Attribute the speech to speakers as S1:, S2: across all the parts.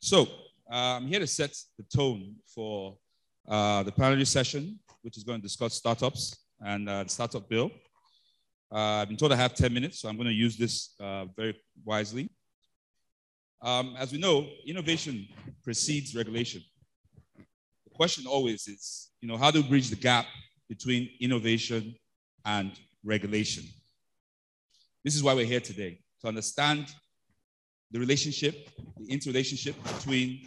S1: So uh, I'm here to set the tone for uh, the plenary session, which is going to discuss startups and uh, the startup bill. Uh, I've been told I have 10 minutes, so I'm going to use this uh, very wisely. Um, as we know, innovation precedes regulation. The question always is, you know, how do we bridge the gap between innovation and regulation? This is why we're here today, to understand the relationship, the interrelationship between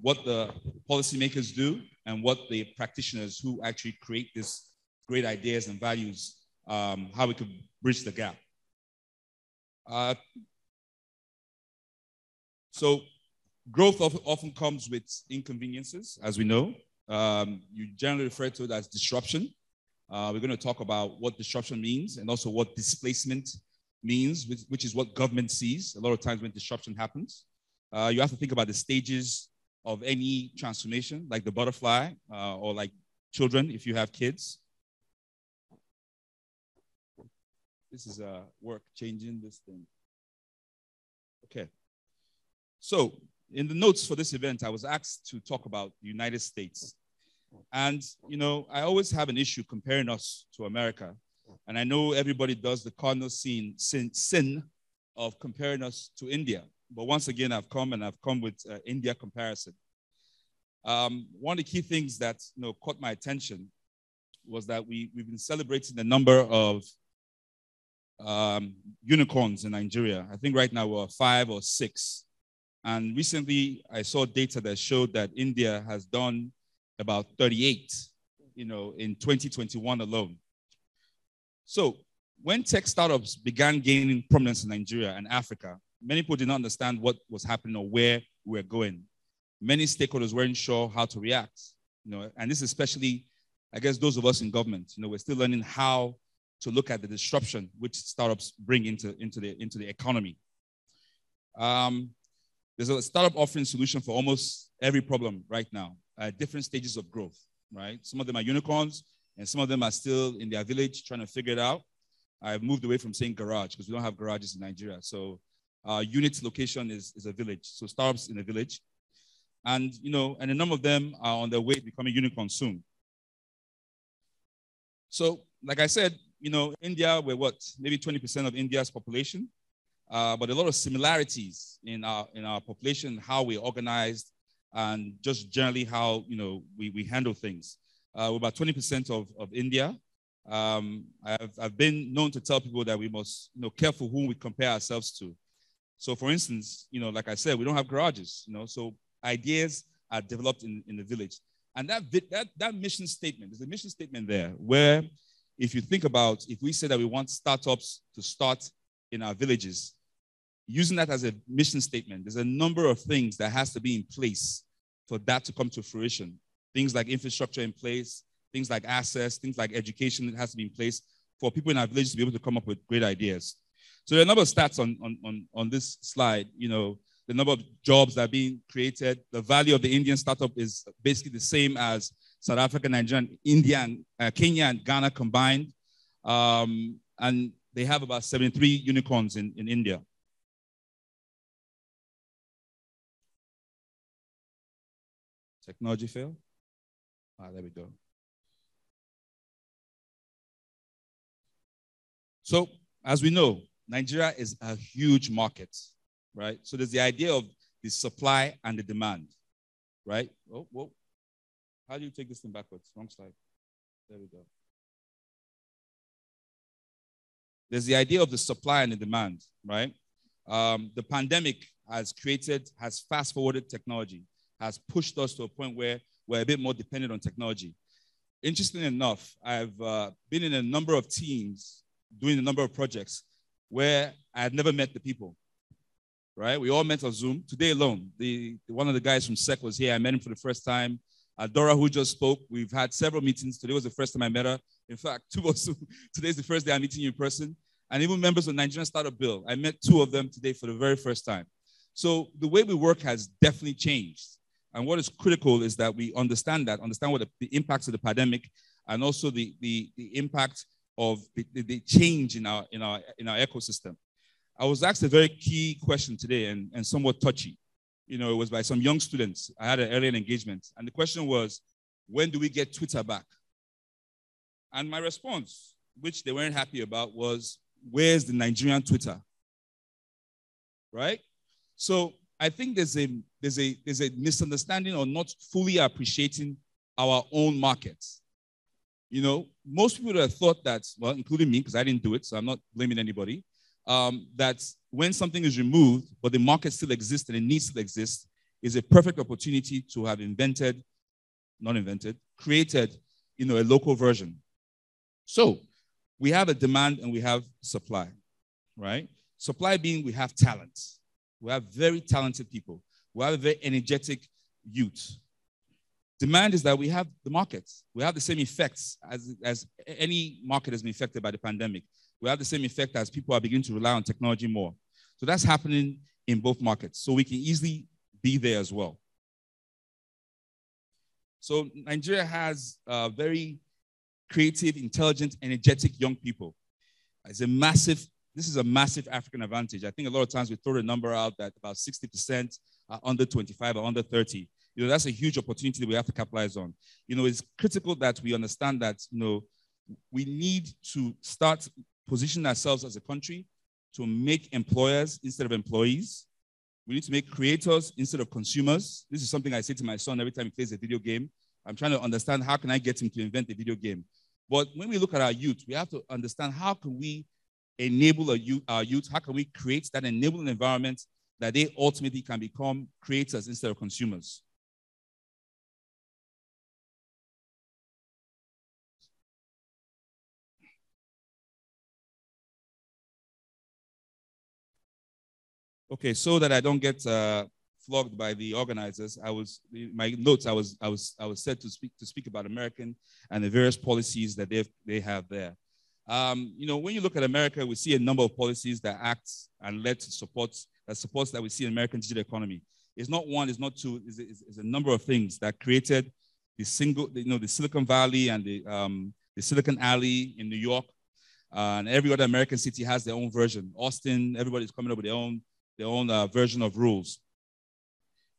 S1: what the policymakers do and what the practitioners who actually create these great ideas and values, um, how we could bridge the gap. Uh, so growth often comes with inconveniences, as we know. Um, you generally refer to it as disruption. Uh, we're going to talk about what disruption means and also what displacement means, which, which, is what government sees a lot of times when disruption happens. Uh, you have to think about the stages of any transformation, like the butterfly uh, or like children if you have kids. This is uh, work changing this thing. Okay. So, in the notes for this event, I was asked to talk about the United States. And, you know, I always have an issue comparing us to America and I know everybody does the cardinal sin, sin, sin of comparing us to India. But once again, I've come and I've come with uh, India comparison. Um, one of the key things that you know, caught my attention was that we, we've been celebrating the number of um, unicorns in Nigeria. I think right now we're five or six. And recently I saw data that showed that India has done about 38, you know, in 2021 alone. So when tech startups began gaining prominence in Nigeria and Africa, many people did not understand what was happening or where we were going. Many stakeholders weren't sure how to react. You know, and this especially, I guess, those of us in government. You know, we're still learning how to look at the disruption which startups bring into, into, the, into the economy. Um, there's a startup offering solution for almost every problem right now at different stages of growth, right? Some of them are unicorns, and some of them are still in their village trying to figure it out. I've moved away from saying garage because we don't have garages in Nigeria. So our unit location is, is a village. So startups in a village. And, you know, and a number of them are on their way to becoming unicorns soon. So, like I said, you know, India, we're what, maybe 20% of India's population, uh, but a lot of similarities in our, in our population, how we're organized, and just generally how, you know, we, we handle things uh, about 20% of, of India. Um, I've, I've been known to tell people that we must you know, careful whom we compare ourselves to. So for instance, you know, like I said, we don't have garages, you know, so ideas are developed in, in the village. And that, that, that mission statement, there's a mission statement there where if you think about, if we say that we want startups to start in our villages, using that as a mission statement, there's a number of things that has to be in place for that to come to fruition things like infrastructure in place, things like access, things like education that has to be in place for people in our villages to be able to come up with great ideas. So there are a number of stats on, on, on, on this slide, you know, the number of jobs that are being created. The value of the Indian startup is basically the same as South Africa, Nigeria, India, uh, Kenya, and Ghana combined. Um, and they have about 73 unicorns in, in India. Technology fail? Ah, there we go. So, as we know, Nigeria is a huge market, right? So there's the idea of the supply and the demand, right? Oh, whoa. How do you take this thing backwards? Wrong slide. There we go. There's the idea of the supply and the demand, right? Um, the pandemic has created, has fast forwarded technology, has pushed us to a point where we're a bit more dependent on technology. Interesting enough, I've uh, been in a number of teams doing a number of projects where I had never met the people. Right? We all met on Zoom. Today alone, the, one of the guys from SEC was here. I met him for the first time. Dora, who just spoke, we've had several meetings. Today was the first time I met her. In fact, two of today's the first day I'm meeting you in person. And even members of Nigerian Startup Bill, I met two of them today for the very first time. So the way we work has definitely changed. And what is critical is that we understand that, understand what the, the impacts of the pandemic and also the, the, the impact of the, the, the, change in our, in, our, in our ecosystem. I was asked a very key question today and, and somewhat touchy. You know, it was by some young students. I had an early engagement. And the question was, when do we get Twitter back? And my response, which they weren't happy about, was, where's the Nigerian Twitter? Right? So I think there's a there's a there's a misunderstanding or not fully appreciating our own markets. You know, most people have thought that, well, including me, because I didn't do it, so I'm not blaming anybody, um, that when something is removed, but the market still exists and it needs to exist, is a perfect opportunity to have invented, not invented, created, you know, a local version. So we have a demand and we have supply, right? Supply being we have talent. We have very talented people. We have a very energetic youth. Demand is that we have the markets. We have the same effects as, as any market has been affected by the pandemic. We have the same effect as people are beginning to rely on technology more. So that's happening in both markets. So we can easily be there as well. So Nigeria has very creative, intelligent, energetic young people. It's a massive, this is a massive African advantage. I think a lot of times we throw the number out that about 60% are under 25 or under 30. You know, that's a huge opportunity that we have to capitalize on. You know, it's critical that we understand that, you know, we need to start positioning ourselves as a country to make employers instead of employees. We need to make creators instead of consumers. This is something I say to my son every time he plays a video game. I'm trying to understand how can I get him to invent a video game. But when we look at our youth, we have to understand how can we enable our youth, our youth how can we create that enabling environment that they ultimately can become creators instead of consumers. Okay, so that I don't get uh, flogged by the organizers, I was my notes. I was I was I was said to speak to speak about American and the various policies that they they have there. Um, you know, when you look at America, we see a number of policies that act and led to support that supports that we see in American digital economy. It's not one, it's not two, it's, it's, it's a number of things that created the single, you know, the Silicon Valley and the um, the Silicon Alley in New York, uh, and every other American city has their own version. Austin, everybody's coming up with their own their own uh, version of rules.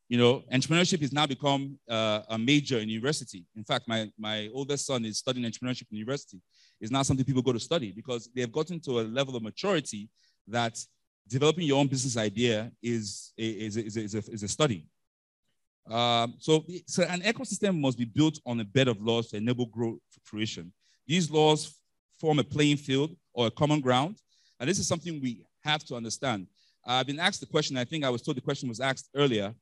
S1: You know, entrepreneurship has now become uh, a major in university. In fact, my, my oldest son is studying entrepreneurship in university. It's not something people go to study because they have gotten to a level of maturity that developing your own business idea is is is is a, is a study. Um, so, so an ecosystem must be built on a bed of laws to enable growth fruition. These laws form a playing field or a common ground. And this is something we have to understand. I've been asked the question, I think I was told the question was asked earlier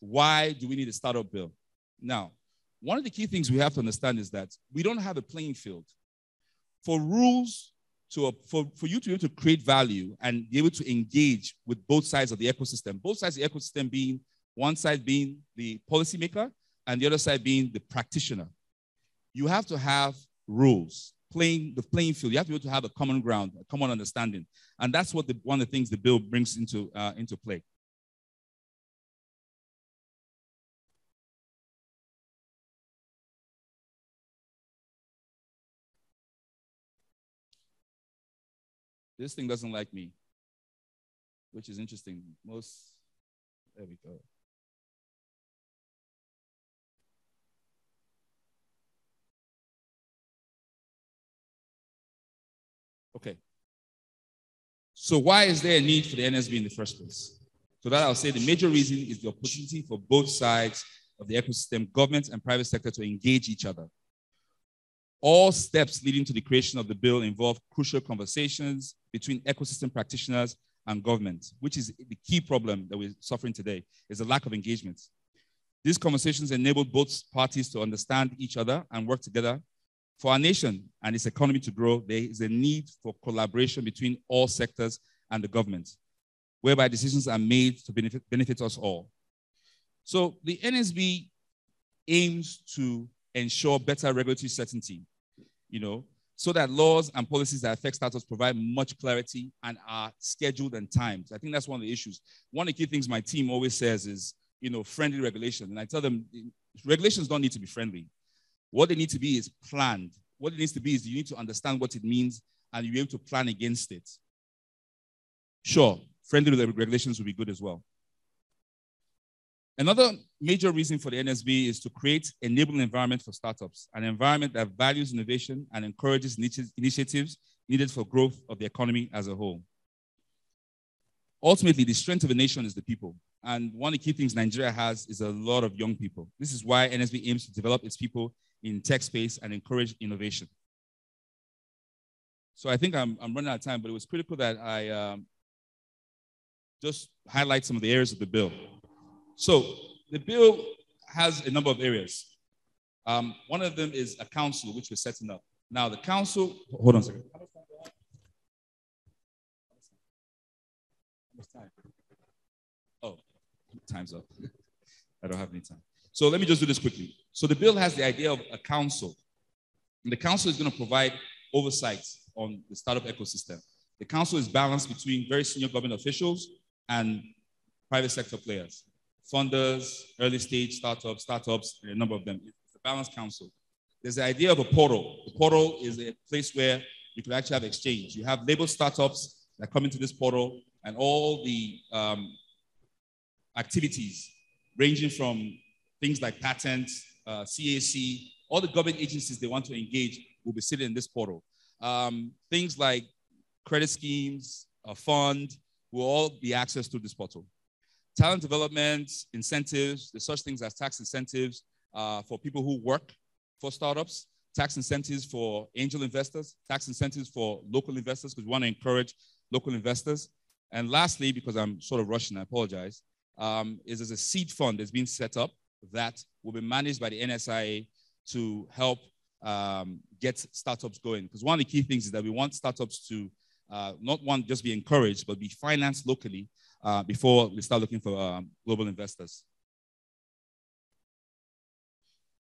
S1: why do we need a startup bill? Now, one of the key things we have to understand is that we don't have a playing field. For rules to, for, for you to be able to create value and be able to engage with both sides of the ecosystem, both sides of the ecosystem being one side being the policymaker and the other side being the practitioner, you have to have rules playing the playing field. You have to be able to have a common ground, a common understanding, and that's what the, one of the things the bill brings into uh, into play. This thing doesn't like me, which is interesting. Most, there we go. Okay. So why is there a need for the NSB in the first place? So that I'll say the major reason is the opportunity for both sides of the ecosystem, government and private sector, to engage each other. All steps leading to the creation of the bill involve crucial conversations between ecosystem practitioners and government, which is the key problem that we're suffering today, is the lack of engagement. These conversations enable both parties to understand each other and work together. For our nation and its economy to grow, there is a need for collaboration between all sectors and the government, whereby decisions are made to benefit, benefit us all. So the NSB aims to ensure better regulatory certainty, you know, so that laws and policies that affect startups provide much clarity and are scheduled and timed. I think that's one of the issues. One of the key things my team always says is, you know, friendly regulation. And I tell them regulations don't need to be friendly. What they need to be is planned. What it needs to be is you need to understand what it means and you be able to plan against it. Sure, friendly regulations will be good as well. Another major reason for the NSB is to create an enabling environment for startups, an environment that values innovation and encourages initiatives needed for growth of the economy as a whole. Ultimately, the strength of a nation is the people. And one of the key things Nigeria has is a lot of young people. This is why NSB aims to develop its people in tech space and encourage innovation. So I think I'm, I'm running out of time, but it was critical that I um, just highlight some of the areas of the bill. So the bill has a number of areas. Um, one of them is a council, which we're setting up. Now, the council, hold on a second. Oh, time's up. I don't have any time. So let me just do this quickly. So the bill has the idea of a council. And the council is going to provide oversight on the startup ecosystem. The council is balanced between very senior government officials and private sector players, funders, early stage startups, startups, a number of them. It's a balanced council. There's the idea of a portal. The portal is a place where you can actually have exchange. You have labeled startups that come into this portal and all the um, activities ranging from things like patents, uh, CAC, all the government agencies they want to engage will be sitting in this portal. Um, things like credit schemes, a fund, will all be accessed through this portal. Talent development, incentives, there's such things as tax incentives uh, for people who work for startups, tax incentives for angel investors, tax incentives for local investors, because we want to encourage local investors. And lastly, because I'm sort of rushing, I apologize, um, is there's a seed fund that's been set up that will be managed by the NSIA to help um, get startups going. Because one of the key things is that we want startups to uh, not want just be encouraged, but be financed locally uh, before we start looking for um, global investors.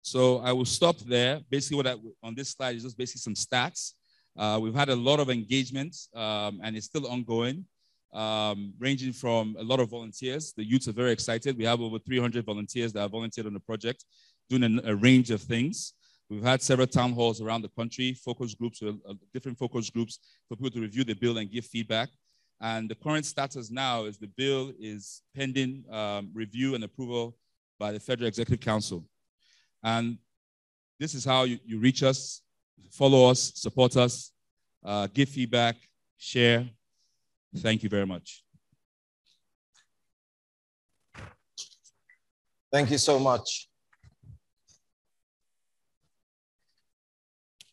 S1: So I will stop there. Basically, what I, on this slide is just basically some stats. Uh, we've had a lot of engagement, um, and it's still ongoing, um, ranging from a lot of volunteers. The youths are very excited. We have over 300 volunteers that have volunteered on the project, doing a, a range of things. We've had several town halls around the country, focus groups, uh, different focus groups for people to review the bill and give feedback. And the current status now is the bill is pending um, review and approval by the Federal Executive Council. And this is how you, you reach us, follow us, support us, uh, give feedback, share. Thank you very much.
S2: Thank you so much.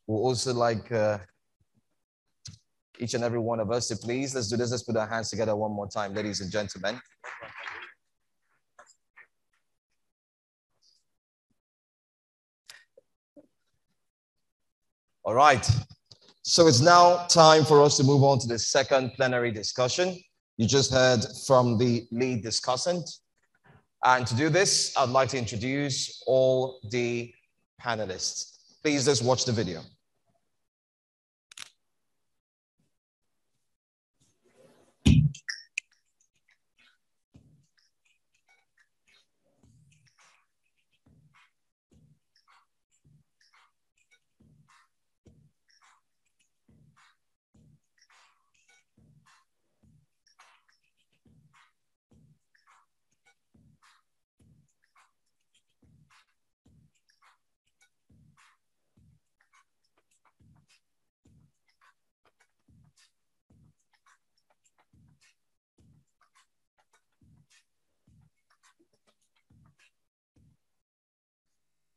S2: we also like uh, each and every one of us to please, let's do this. Let's put our hands together one more time, ladies and gentlemen. All right. So it's now time for us to move on to the second plenary discussion. You just heard from the lead discussant. And to do this, I'd like to introduce all the panelists. Please just watch the video.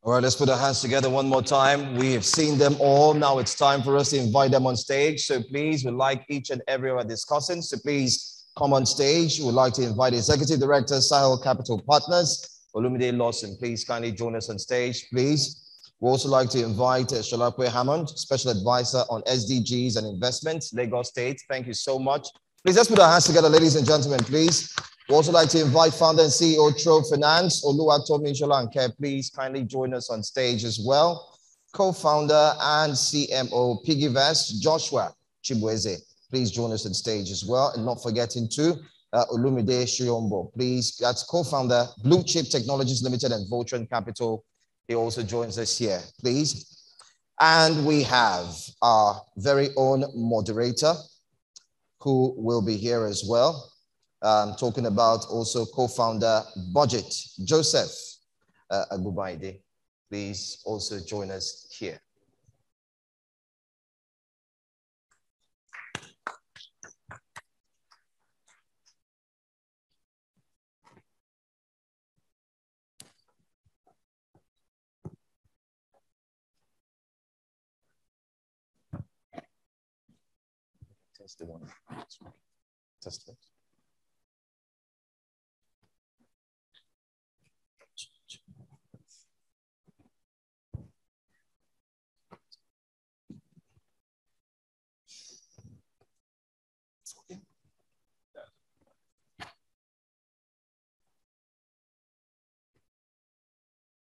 S2: All right, let's put our hands together one more time. We have seen them all. Now it's time for us to invite them on stage. So please, we'd like each and every of our discussants to please come on stage. We'd like to invite Executive Director, Sahel Capital Partners, Olumide Lawson. Please kindly join us on stage, please. We'd also like to invite uh, Solape Hammond, Special Advisor on SDGs and Investments, Lagos State. Thank you so much. Please let's put our hands together, ladies and gentlemen, please. We also like to invite founder and CEO Trove Finance, Oluwatomi Sholanke. Please kindly join us on stage as well. Co-founder and CMO Piggyvest, Joshua Chibueze. Please join us on stage as well. And not forgetting to uh, Olumide Soyombo. Please, that's co-founder Blue Chip Technologies Limited and Voltron Capital. He also joins us here, please. And we have our very own moderator who will be here as well. Um, talking about also co-founder Budget, Joseph uh, Agubaide. Please also join us here.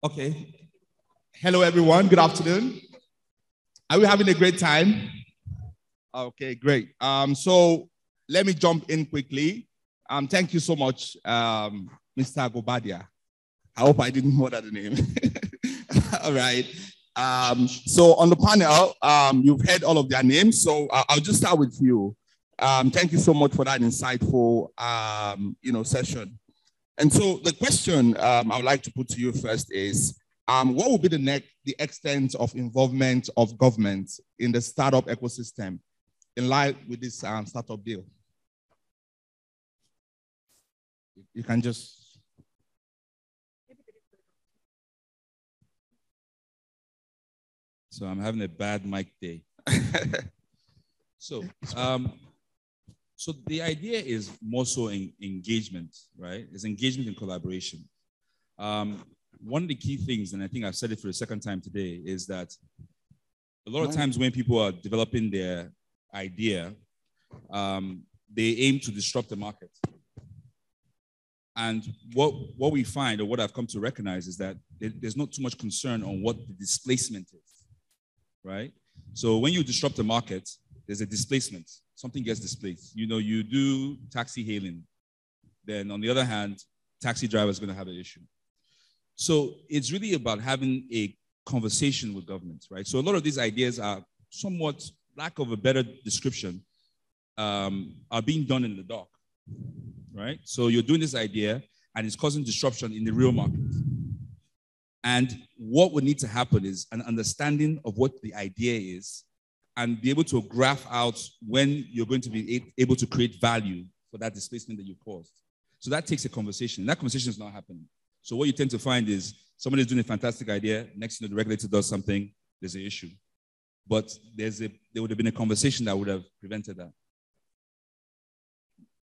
S3: Okay. Hello, everyone. Good afternoon. Are we having a great time? Okay, great. Um, so let me jump in quickly. Um, thank you so much, um, Mr. Guobadia. I hope I didn't murder the name. all right. Um, so on the panel, um, you've heard all of their names. So I'll just start with you. Um, thank you so much for that insightful, um, you know, session. And so the question um, I would like to put to you first is, um, what will be the next, the extent of involvement of government in the startup ecosystem in line with this um, startup bill? You can just.
S1: So I'm having a bad mic day. so, um, so the idea is more so in engagement, right? It's engagement and collaboration. Um, one of the key things, and I think I've said it for the second time today, is that a lot of times when people are developing their idea, um, they aim to disrupt the market. And what, what we find, or what I've come to recognize, is that there's not too much concern on what the displacement is, right? So when you disrupt the market, there's a displacement something gets displaced. You know, you do taxi hailing, then on the other hand, taxi driver is going to have an issue. So it's really about having a conversation with government, right? So a lot of these ideas are somewhat, lack of a better description, um, are being done in the dark, right? So you're doing this idea and it's causing disruption in the real market. And what would need to happen is an understanding of what the idea is and be able to graph out when you're going to be able to create value for that displacement that you caused. So that takes a conversation. That conversation is not happening. So what you tend to find is somebody is doing a fantastic idea. Next, you know, the regulator does something. There's an issue, but there's a there would have been a conversation that would have prevented that.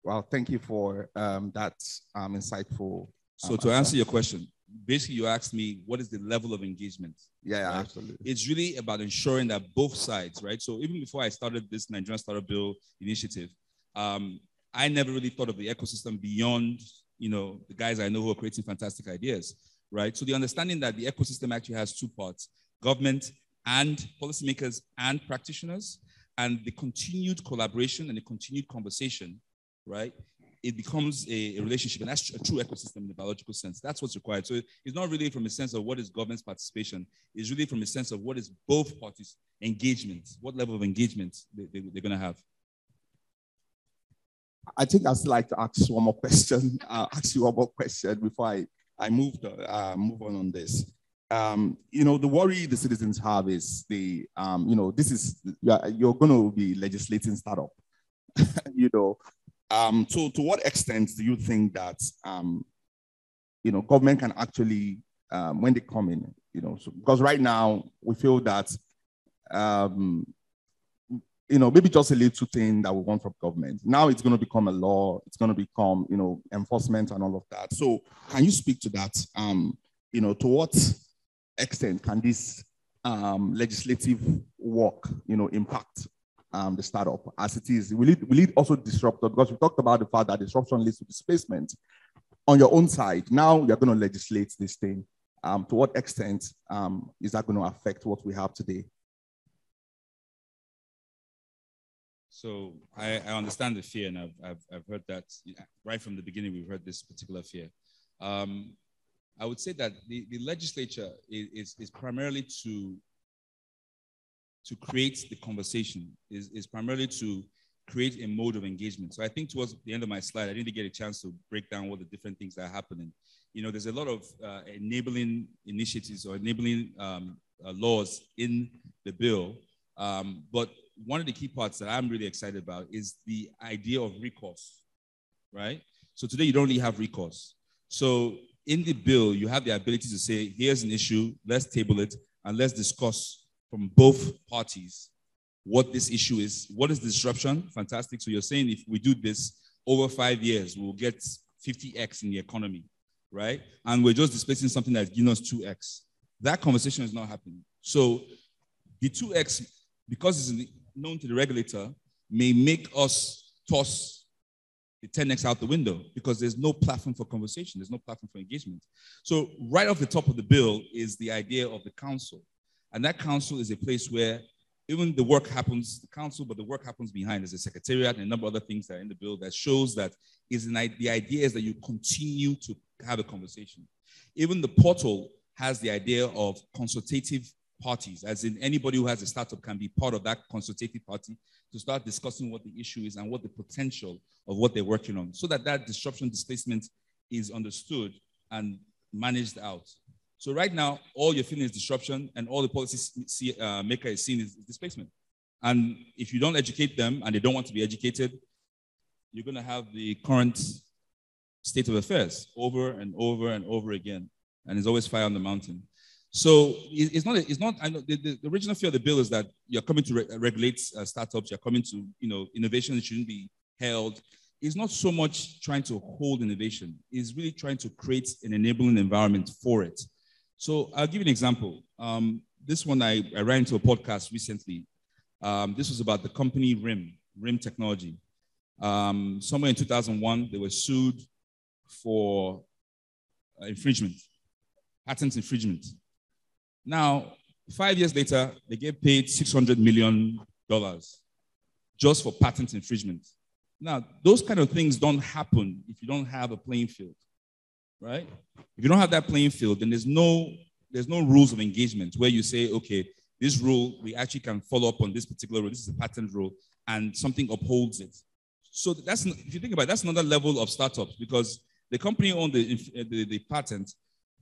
S3: Well, thank you for um, that um, insightful. Um,
S1: so to answer your question, basically you asked me what is the level of engagement?
S3: Yeah, yeah right? absolutely.
S1: It's really about ensuring that both sides right? So even before i started this nigerian startup bill initiative um, i never really thought of the ecosystem beyond you know the guys i know who are creating fantastic ideas right? So the understanding that the ecosystem actually has two parts government and policymakers and practitioners and the continued collaboration and the continued conversation right it becomes a, a, relationship, and that's a true ecosystem in the biological sense. That's what's required. So it's not really from a sense of what is government's participation. It's really from a sense of what is both parties' engagement, what level of engagement they, they, they're going to have.
S3: I think I'd like to ask one more question. Uh, ask you one more question before I, I move, uh, move on on this. Um, you know, the worry the citizens have is the, um, you know, this is, you're, you're going to be legislating startup. you know, um, so to what extent do you think that um, you know government can actually um, when they come in, you know, so, because right now we feel that um, you know maybe just a little thing that we want from government. Now it's going to become a law. It's going to become you know enforcement and all of that. So can you speak to that? Um, you know, to what extent can this um, legislative work, you know, impact um, the startup as it is? Will it, will it also disrupt? Because we talked about the fact that disruption leads to displacement. On your own side, now you're going to legislate this thing. Um, to what extent um, is that going to affect what we have today?
S1: So I, I understand the fear, and I've, I've, I've, heard that right from the beginning. We've heard this particular fear. Um, I would say that the, the legislature is, is, is primarily to to create the conversation, is, is primarily to create a mode of engagement. So I think towards the end of my slide, I didn't get a chance to break down all the different things that are happening. You know, there's a lot of uh, enabling initiatives or enabling um, uh, laws in the bill. Um, but one of the key parts that I'm really excited about is the idea of recourse, right? So today you don't really have recourse. So in the bill, you have the ability to say, here's an issue, let's table it, and let's discuss from both parties what this issue is. What is disruption? Fantastic. So you're saying if we do this over five years, we'll get 50x in the economy, right? And we're just displacing something that's giving us 2x. That conversation is not happening. So the 2x, because it's known to the regulator, may make us toss the 10x out the window because there's no platform for conversation, there's no platform for engagement. So, right off the top of the bill is the idea of the council. And that council is a place where even the work happens, the council, but the work happens behind. There's a secretariat and a number of other things that are in the bill that shows that is an, the idea is that you continue to have a conversation. Even the portal has the idea of consultative parties, as in anybody who has a startup can be part of that consultative party to start discussing what the issue is and what the potential of what they're working on, so that that disruption displacement is understood and managed out. So right now, all you're feeling is disruption, and all the policy uh, maker is seeing is displacement. And if you don't educate them, and they don't want to be educated, you're going to have the current state of affairs over and over and over again, and there's always fire on the mountain. So it's not. It's not. I know the, the, original fear of the bill is that you're coming to re regulate uh, startups. You're coming to you know innovation that shouldn't be held. It's not so much trying to hold innovation. It's really trying to create an enabling environment for it. So I'll give you an example. Um, this one I, I ran into a podcast recently. Um, this was about the company RIM, RIM Technology. Um, somewhere in 2001, they were sued for uh, infringement, patent infringement. Now, five years later, they get paid $600 million just for patent infringement. Now, those kind of things don't happen if you don't have a playing field right? If you don't have that playing field, then there's no there's no rules of engagement where you say, okay, this rule we actually can follow up on this particular rule. This is a patent rule, and something upholds it. So that's if you think about it, that's another level of startups because the company owned the, uh, the, the patent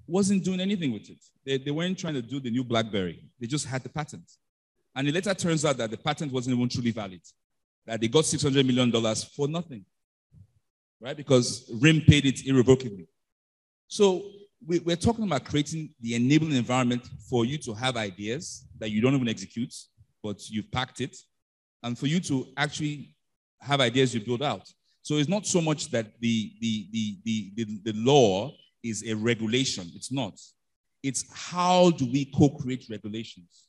S1: wasn't doing anything with it. They, they weren't trying to do the new BlackBerry. They just had the patent. And it later turns out that the patent wasn't even truly valid. That they got $600 million for nothing. Right? Because RIM paid it irrevocably. So we, are talking about creating the enabling environment for you to have ideas that you don't even execute, but you've packed it, and for you to actually have ideas you build out. So it's not so much that the, the, the, the, the, the law is a regulation. It's not. It's how do we co-create regulations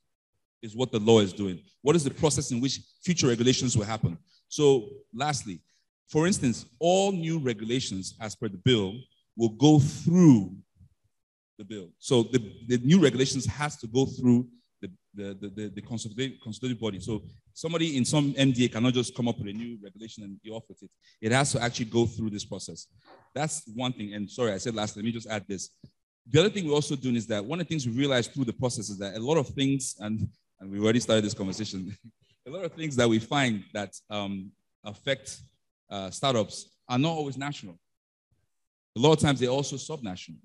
S1: is what the law is doing. What is the process in which future regulations will happen? So lastly, for instance, all new regulations as per the bill will go through the bill. So the, the new regulations has to go through the, the, the, the, the consultative, consultative body. So somebody in some MDA cannot just come up with a new regulation and be off with it. It has to actually go through this process. That's one thing. And sorry, I said last, let me just add this. The other thing we're also doing is that one of the things we realized through the process is that a lot of things, and, and we've already started this conversation, a lot of things that we find that um, affect uh, startups are not always national. A lot of times they're also subnational.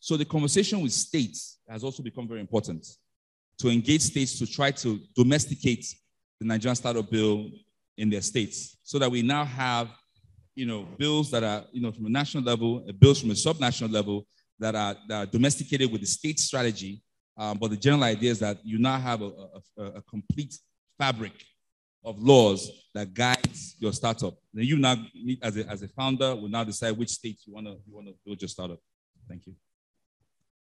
S1: So the conversation with states has also become very important to engage states to try to domesticate the Nigerian startup bill in their states so that we now have you know bills that are you know from a national level bills from a subnational level that are, that are domesticated with the state strategy um, but the general idea is that you now have a, a, a complete fabric of laws that guides your startup. Then you now, as a, as a founder, will now decide which state you want to you want to build your startup. Thank you.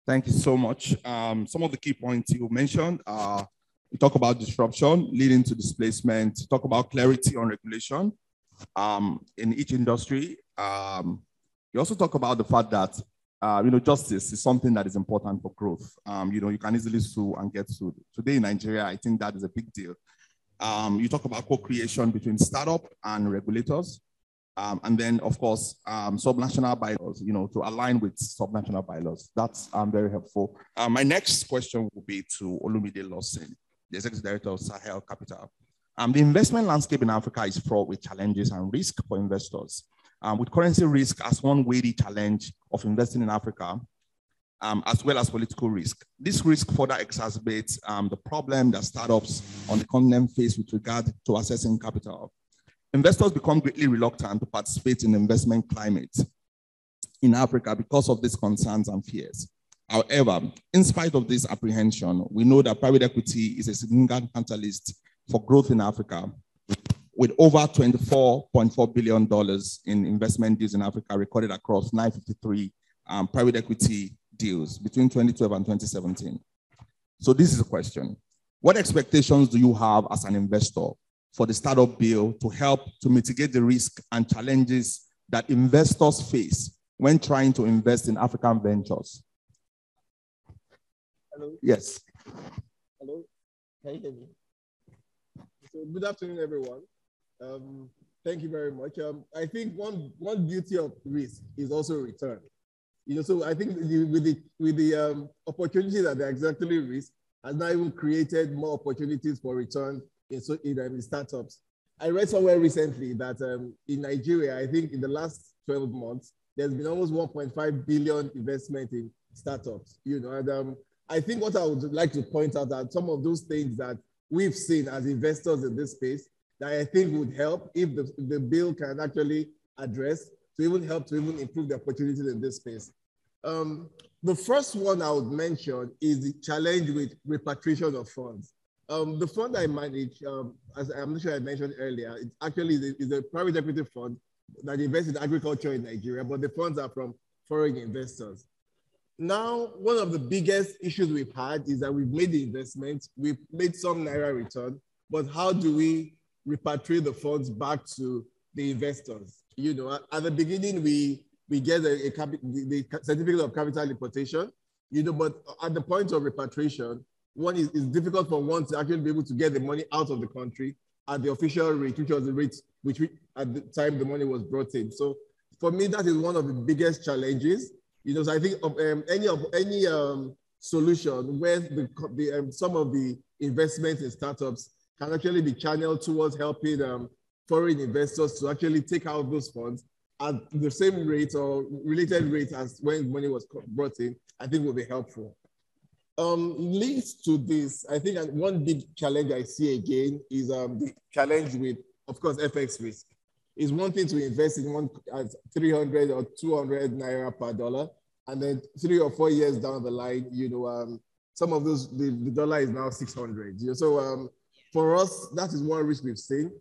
S3: Thank you so much. Um, some of the key points you mentioned are we talk about disruption leading to displacement, talk about clarity on regulation um, in each industry. Um, you also talk about the fact that uh, you know justice is something that is important for growth. Um, you know you can easily sue and get sued. Today in Nigeria, I think that is a big deal. Um, you talk about co-creation between startup and regulators. Um, and then, of course, um, subnational bylaws, you know, to align with subnational bylaws. That's um, very helpful. Uh, my next question will be to Olumide Lawson, the Executive Director of Sahel Capital. Um, the investment landscape in Africa is fraught with challenges and risk for investors. Um, with currency risk as one weighty challenge of investing in Africa, um, as well as political risk. This risk further exacerbates um, the problem that startups on the continent face with regard to accessing capital. Investors become greatly reluctant to participate in the investment climate in Africa because of these concerns and fears. However, in spite of this apprehension, we know that private equity is a significant catalyst for growth in Africa, with over $24.4 billion in investment deals in Africa recorded across 953 um, private equity deals between 2012 and 2017. So this is a question. What expectations do you have as an investor for the startup bill to help to mitigate the risk and challenges that investors face when trying to invest in African ventures?
S4: Hello.
S3: Yes.
S4: Hello. Can you hear me? So good afternoon, everyone. Um, thank you very much. Um, I think one one beauty of risk is also return. You know, so I think the, with the with the um, opportunities that are exactly risk has now even created more opportunities for return in, so, in, um, in startups. I read somewhere recently that um, in Nigeria, I think in the last 12 months, there's been almost 1.5 billion investment in startups. You know, and um, I think what I would like to point out are some of those things that we've seen as investors in this space that I think would help if the, the bill can actually address to even help to even improve the opportunities in this space. Um, the first one I would mention is the challenge with repatriation of funds. Um, the fund I manage, um, as I'm not sure I mentioned earlier, it actually is a, is a, private equity fund that invests in agriculture in Nigeria, but the funds are from foreign investors. Now, one of the biggest issues we've had is that we've made the investment, we've made some Naira return, but how do we repatriate the funds back to the investors? You know, at, at the beginning, we we get a, a the, the, certificate of capital importation, you know, but at the point of repatriation, one is it's difficult for one to actually be able to get the money out of the country at the official rate, which was the rate which we, at the time the money was brought in. So for me, that is one of the biggest challenges. You know, so I think of um, any of any um, solution where the, the um, some of the investments in startups can actually be channeled towards helping um, foreign investors to actually take out those funds at the same rate or related rate as when money was brought in, I think will be helpful. Um, linked to this, I think one big challenge I see again is um, the challenge with, of course, FX risk. It's one thing to invest in one at 300 or 200 naira per dollar, and then three or four years down the line, you know, um, some of those the, the dollar is now 600. You know, so um, for us, that is one risk we've seen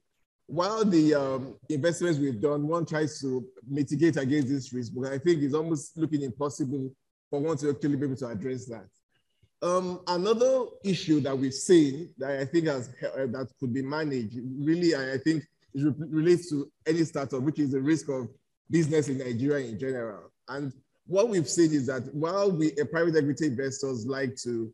S4: while the um, investments we've done, one tries to mitigate against this risk, but I think it's almost looking impossible for one to actually be able to address that. Um, another issue that we've seen that I think has uh, that could be managed, really, I think, it relates to any startup, which is the risk of business in Nigeria in general. And what we've seen is that while we uh, private equity investors like to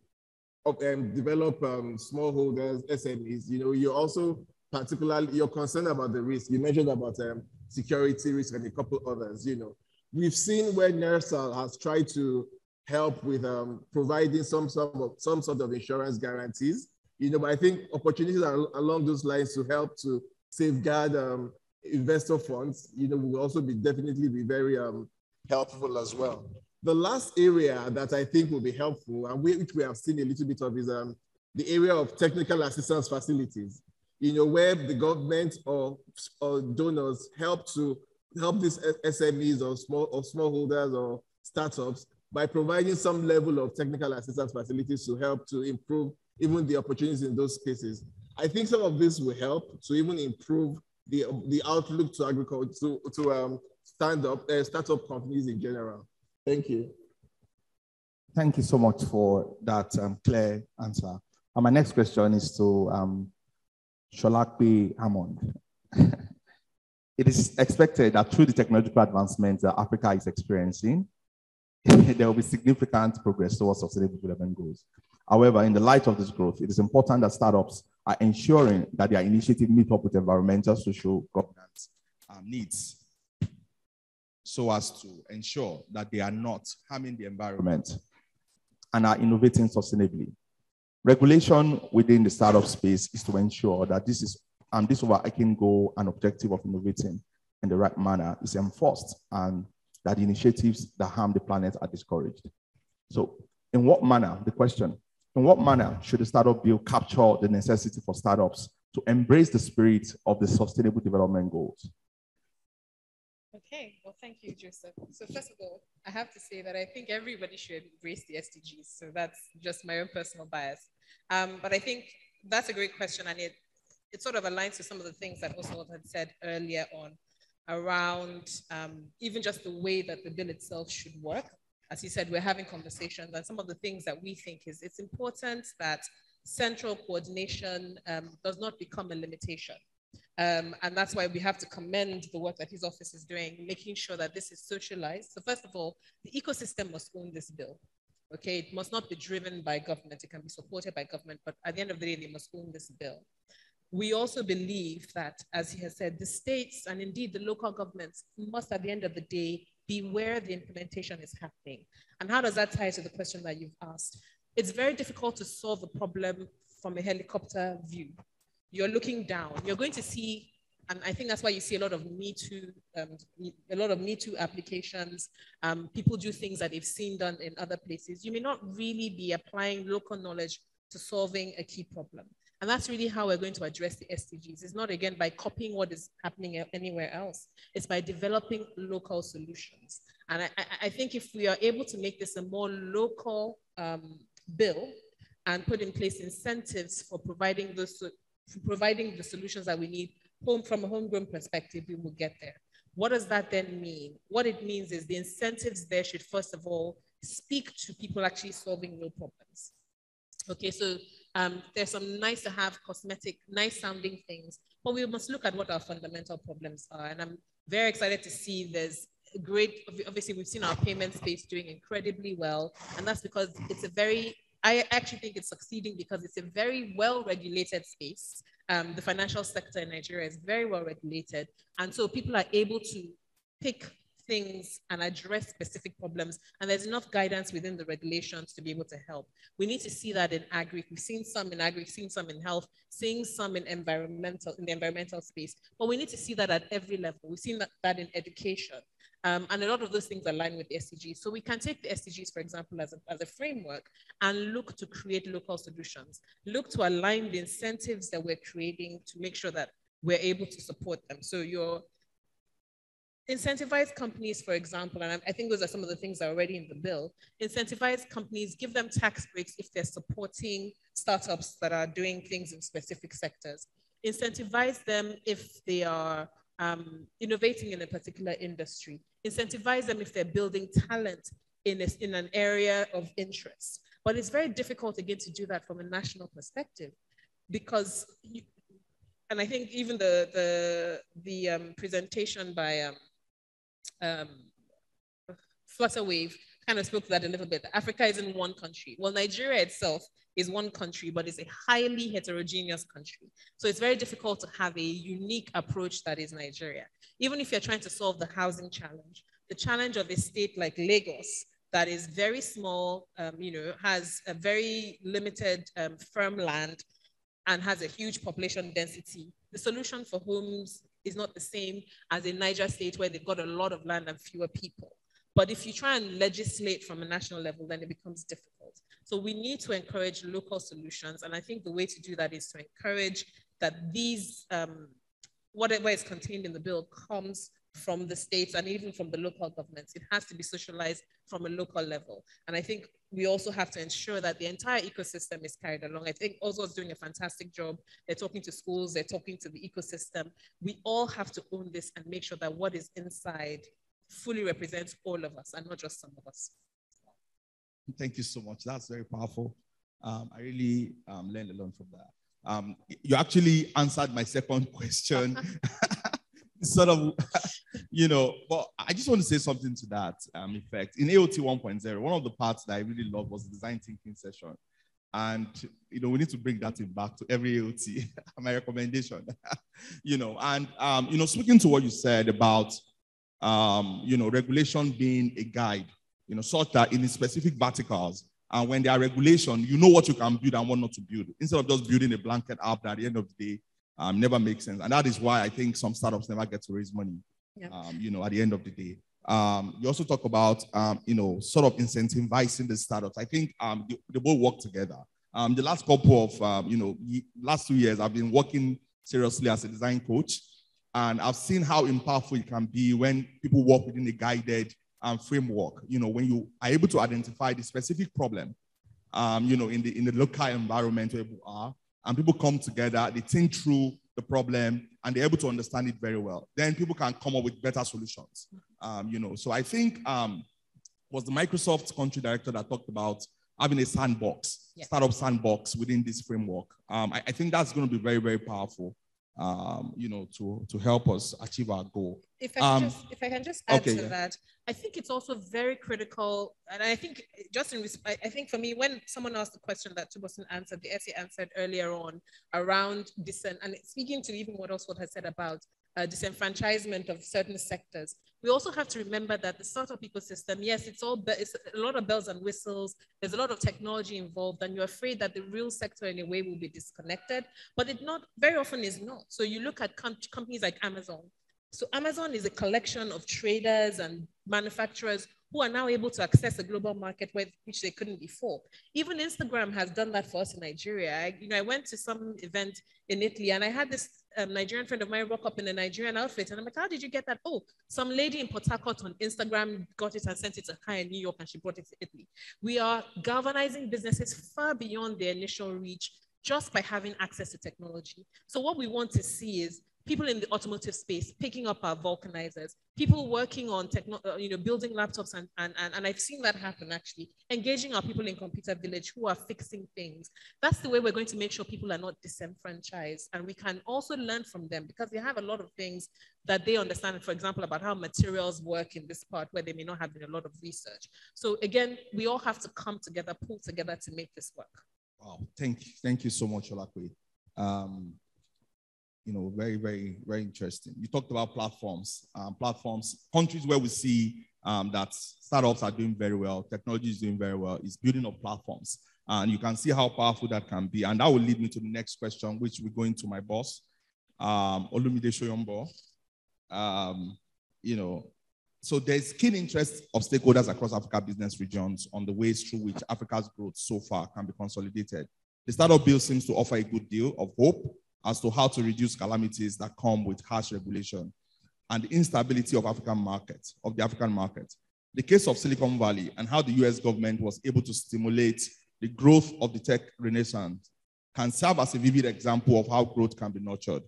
S4: um, develop um, smallholders, SMEs, you know, you also particularly you're concerned about the risk. You mentioned about um, security risk and a couple others. You know, we've seen where NIRSAL has tried to help with um, providing some sort of some sort of insurance guarantees. You know, but I think opportunities are along those lines to help to safeguard um, investor funds. You know, will also be definitely be very um, helpful as well. The last area that I think will be helpful, and which we have seen a little bit of, is um, the area of technical assistance facilities you know, where the government or, or donors help to help these SMEs or small or smallholders or startups by providing some level of technical assistance facilities to help to improve even the opportunities in those spaces. I think some of this will help to even improve the, the outlook to agriculture, to, to um, stand up, uh, startup companies in general. Thank you.
S3: Thank you so much for that um, clear answer. And my next question is to um, Solape Hammond. it is expected that through the technological advancements that Africa is experiencing, there will be significant progress towards sustainable development goals. However, in the light of this growth, it is important that startups are ensuring that their initiatives meet up with environmental, social, governance um, needs so as to ensure that they are not harming the environment and are innovating sustainably. Regulation within the startup space is to ensure that this is and this overarching goal and objective of innovating in the right manner is enforced and that initiatives that harm the planet are discouraged. So, in what manner, the question, in what manner should the startup bill capture the necessity for startups to embrace the spirit of the sustainable development goals?
S5: Okay, well, thank you, Joseph. So, first of all, I have to say that I think everybody should embrace the SDGs. So, that's just my own personal bias. Um, but I think that's a great question, and it, it sort of aligns to some of the things that Oswald had said earlier on around um, even just the way that the bill itself should work. As he said, we're having conversations, and some of the things that we think is it's important that central coordination um, does not become a limitation. Um, and that's why we have to commend the work that his office is doing, making sure that this is socialized. So first of all, the ecosystem must own this bill. Okay, it must not be driven by government. It can be supported by government, but at the end of the day, they must own this bill. We also believe that, as he has said, the states and indeed the local governments must, at the end of the day, be where the implementation is happening. And how does that tie to the question that you've asked? It's very difficult to solve a problem from a helicopter view. You're looking down. You're going to see, and I think that's why you see a lot of Me Too, um, a lot of Me Too applications. Um, people do things that they've seen done in other places. You may not really be applying local knowledge to solving a key problem. And that's really how we're going to address the SDGs. It's not again by copying what is happening anywhere else. It's by developing local solutions. And I, I think if we are able to make this a more local um, bill and put in place incentives for providing those, providing the solutions that we need home from a homegrown perspective, we will get there. What does that then mean? What it means is the incentives there should first of all speak to people actually solving real problems. Okay, so um, there's some nice to have cosmetic, nice sounding things, but we must look at what our fundamental problems are. And I'm very excited to see there's great, obviously we've seen our payment space doing incredibly well. And that's because it's a very, I actually think it's succeeding because it's a very well regulated space. Um, the financial sector in Nigeria is very well regulated. And so people are able to pick things and address specific problems. And there's enough guidance within the regulations to be able to help. We need to see that in agri. We've seen some in agri, seen some in health, seeing some in environmental, in the environmental space. But we need to see that at every level. We've seen that, that in education. Um, and a lot of those things align with the SDGs. So we can take the SDGs, for example, as a, as a framework and look to create local solutions, look to align the incentives that we're creating to make sure that we're able to support them. So your incentivize companies, for example, and I think those are some of the things that are already in the bill. Incentivize companies, give them tax breaks if they're supporting startups that are doing things in specific sectors. Incentivize them if they are um, innovating in a particular industry. Incentivize them if they're building talent in, a, in an area of interest. But it's very difficult again to do that from a national perspective because you, and I think even the the the um, presentation by um, um, Flutterwave kind of spoke to that a little bit. Africa isn't one country. Well, Nigeria itself is one country, but it's a highly heterogeneous country. So it's very difficult to have a unique approach that is Nigeria. Even if you're trying to solve the housing challenge, the challenge of a state like Lagos that is very small, um, you know, has a very limited um, firm land and has a huge population density. The solution for homes is not the same as in Niger State where they've got a lot of land and fewer people. But if you try and legislate from a national level, then it becomes difficult. So we need to encourage local solutions. And I think the way to do that is to encourage that these, um, whatever is contained in the bill comes from the states and even from the local governments. It has to be socialized from a local level. And I think we also have to ensure that the entire ecosystem is carried along. I think Oswald is doing a fantastic job. They're talking to schools, they're talking to the ecosystem. We all have to own this and make sure that what is inside fully represents all of us and not just some of us.
S1: Thank you so much. That's very powerful. Um, I really um, learned a lot from that. Um, you actually answered my second question. sort of, you know, but I just want to say something to that um, effect. In AOT 1.0, one of the parts that I really loved was the design thinking session. And, you know, we need to bring that in back to every AOT, my recommendation, you know, and, um, you know, speaking to what you said about, um, you know, regulation being a guide, you know, such that in specific verticals, and when there are regulation, you know what you can build and what not to build. Instead of just building a blanket app that at the end of the day,
S3: um, never makes sense. And that is why I think some startups never get to raise money,
S5: Yeah.
S3: um, you know, at the end of the day. Um, you also talk about, um, you know, sort of incentivizing the startups. I think um, they, they both work together. Um, the last couple of, um, you know, last two years, I've been working seriously as a design coach. And I've seen how impactful it can be when people work within a guided um, framework. You know, when you are able to identify the specific problem, um, you know, in the in the local environment where people are, and people come together, they think through the problem, and they're able to understand it very well. Then people can come up with better solutions. Um, you know, so I think um, was the Microsoft country director that talked about having a sandbox,
S5: Yeah.
S3: startup sandbox within this framework. Um, I, I think that's going to be very, very powerful. Um, you know, to to help us achieve our goal.
S5: If I can
S3: Um,
S5: just if I can just add
S3: okay,
S5: to
S3: yeah.
S5: that, I think it's also very critical, and I think just in I think for me, when someone asked the question that Tubosin answered, the essay answered earlier on around dissent, and speaking to even what Oswald has said about uh, disenfranchisement of certain sectors, we also have to remember that the startup ecosystem, yes, it's all it's a lot of bells and whistles. There's a lot of technology involved, and you're afraid that the real sector in a way will be disconnected, but it not very often is not. So you look at com- companies like Amazon. So Amazon is a collection of traders and manufacturers who are now able to access a global market with, which they couldn't before. Even Instagram has done that for us in Nigeria. I, you know, I went to some event in Italy and I had this um, Nigerian friend of mine rock up in a Nigerian outfit. And I'm like, how did you get that? Oh, some lady in Port Harcourt on Instagram got it and sent it to her in New York and she brought it to Italy. We are galvanizing businesses far beyond their initial reach just by having access to technology. So what we want to see is people in the automotive space picking up our vulcanizers, people working on techno, uh, you know, building laptops and, and, and, and I've seen that happen actually, engaging our people in computer village who are fixing things. That's the way we're going to make sure people are not disenfranchised. And we can also learn from them because they have a lot of things that they understand, for example, about how materials work in this part where they may not have been a lot of research. So again, we all have to come together, pull together to make this work.
S3: Wow, thank you, thank you so much, Solape. Um, you know, very, very, very interesting. You talked about platforms, um, platforms, countries where we see um, that startups are doing very well, technology is doing very well, is building up platforms. And you can see how powerful that can be. And that will lead me to the next question, which we're going to my boss, um, Olumide Soyombo. Um, you know, so there's keen interest of stakeholders across Africa business regions on the ways through which Africa's growth so far can be consolidated. The startup bill seems to offer a good deal of hope as to how to reduce calamities that come with harsh regulation and the instability of African market, of the African market. The case of Silicon Valley and how the US government was able to stimulate the growth of the tech renaissance can serve as a vivid example of how growth can be nurtured.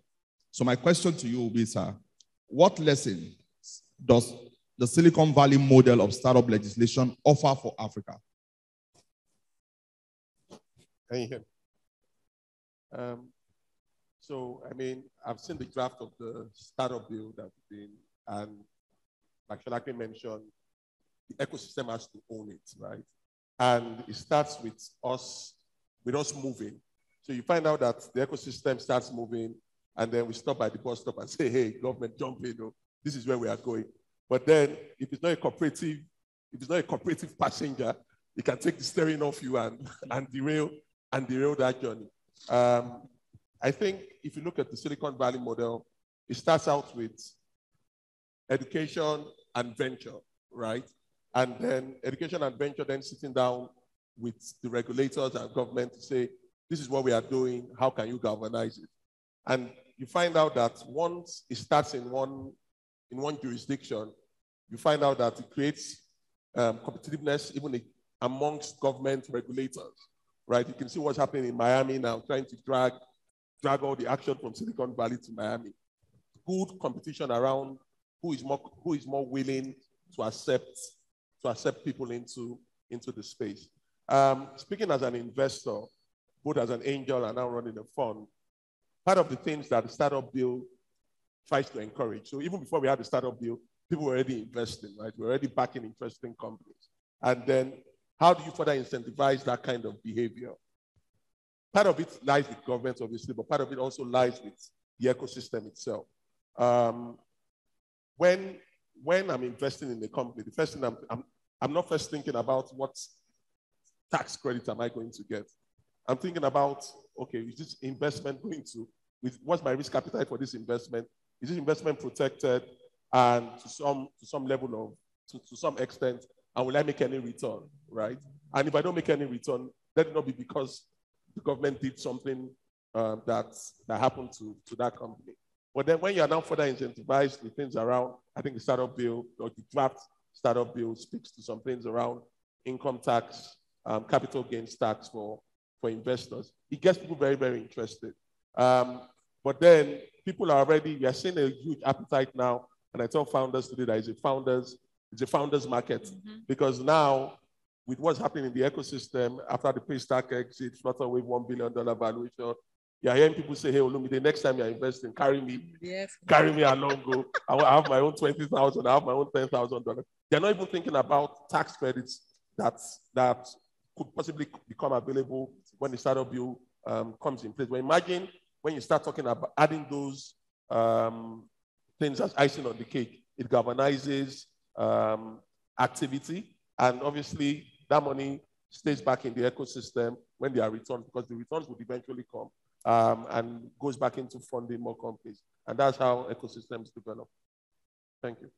S3: So my question to you will be, sir, what lesson does the Silicon Valley model of startup legislation offer for Africa?
S6: Can you hear me? Um, so, I mean, I've seen the draft of the startup bill that's been, and like Solape mentioned, the ecosystem has to own it, right? And it starts with us, with us moving. So you find out that the ecosystem starts moving, and then we stop by the bus stop and say, hey, government, jump in, oh, this is where we are going. But then if it's not a cooperative, if it's not a cooperative passenger, it can take the steering off you and, and derail and derail that journey. Um, I think if you look at the Silicon Valley model, it starts out with education and venture, right? And then education and venture, then sitting down with the regulators and government to say, this is what we are doing, how can you galvanize it? And you find out that once it starts in one, in one jurisdiction, you find out that it creates um, competitiveness even amongst government regulators, right? You can see what's happening in Miami now, trying to drag, drag all the action from Silicon Valley to Miami. Good competition around who is more, who is more willing to accept, to accept people into, into the space. Um, speaking as an investor, both as an angel and now running a fund, part of the things that the startup bill tries to encourage. So even before we had the startup bill, people were already investing, right? We're already backing interesting companies. And then how do you further incentivize that kind of behavior? Part of it lies with governments, obviously, but part of it also lies with the ecosystem itself. Um, when, when I'm investing in a company, the first thing I'm, I'm, I'm not first thinking about what tax credit am I going to get. I'm thinking about, okay, is this investment going to with what's my risk appetite for this investment? Is this investment protected and to some to some level of to, to some extent, and will I make any return, right? And if I don't make any return, let it not be because the government did something um, that that happened to, to that company. But then when you are now further incentivized the things around, I think the startup bill or the draft startup bill speaks to some things around income tax, um, capital gains tax for, for investors. It gets people very, very interested. Um, but then people are already, we are seeing a huge appetite now. And I tell founders today that it's a founders, it's a founders market. Mm-hmm. Because now, with what's happening in the ecosystem after the Paystack exit, Flutterwave $1 billion valuation, you're hearing people say, hey, Olumi, the next time you're investing, carry me, yes. carry me along, go. I have my own 20,000, I have my own $10,000. They're not even thinking about tax credits that, that could possibly become available when the startup bill um, comes in place. But imagine when you start talking about adding those um, things as icing on the cake, it galvanizes um, activity. And obviously, that money stays back in the ecosystem when they are returned because the returns would eventually come um, and goes back into funding more companies. And that's how ecosystems develop. Thank you.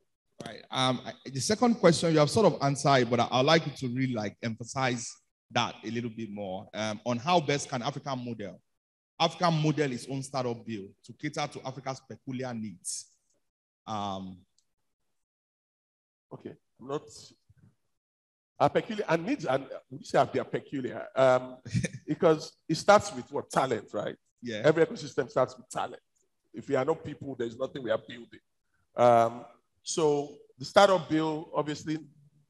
S3: Right. Um, the second question you have sort of answered, but I'd like you to really like emphasize that a little bit more um, on how best can African model, African model its own startup bill to cater to Africa's peculiar needs. Um,
S6: okay, I'm not our peculiar and needs and we say they are peculiar um, because it starts with what talent, right?
S3: Yeah.
S6: Every ecosystem starts with talent. If we are not people, there's nothing we are building. Um, so the startup bill, obviously,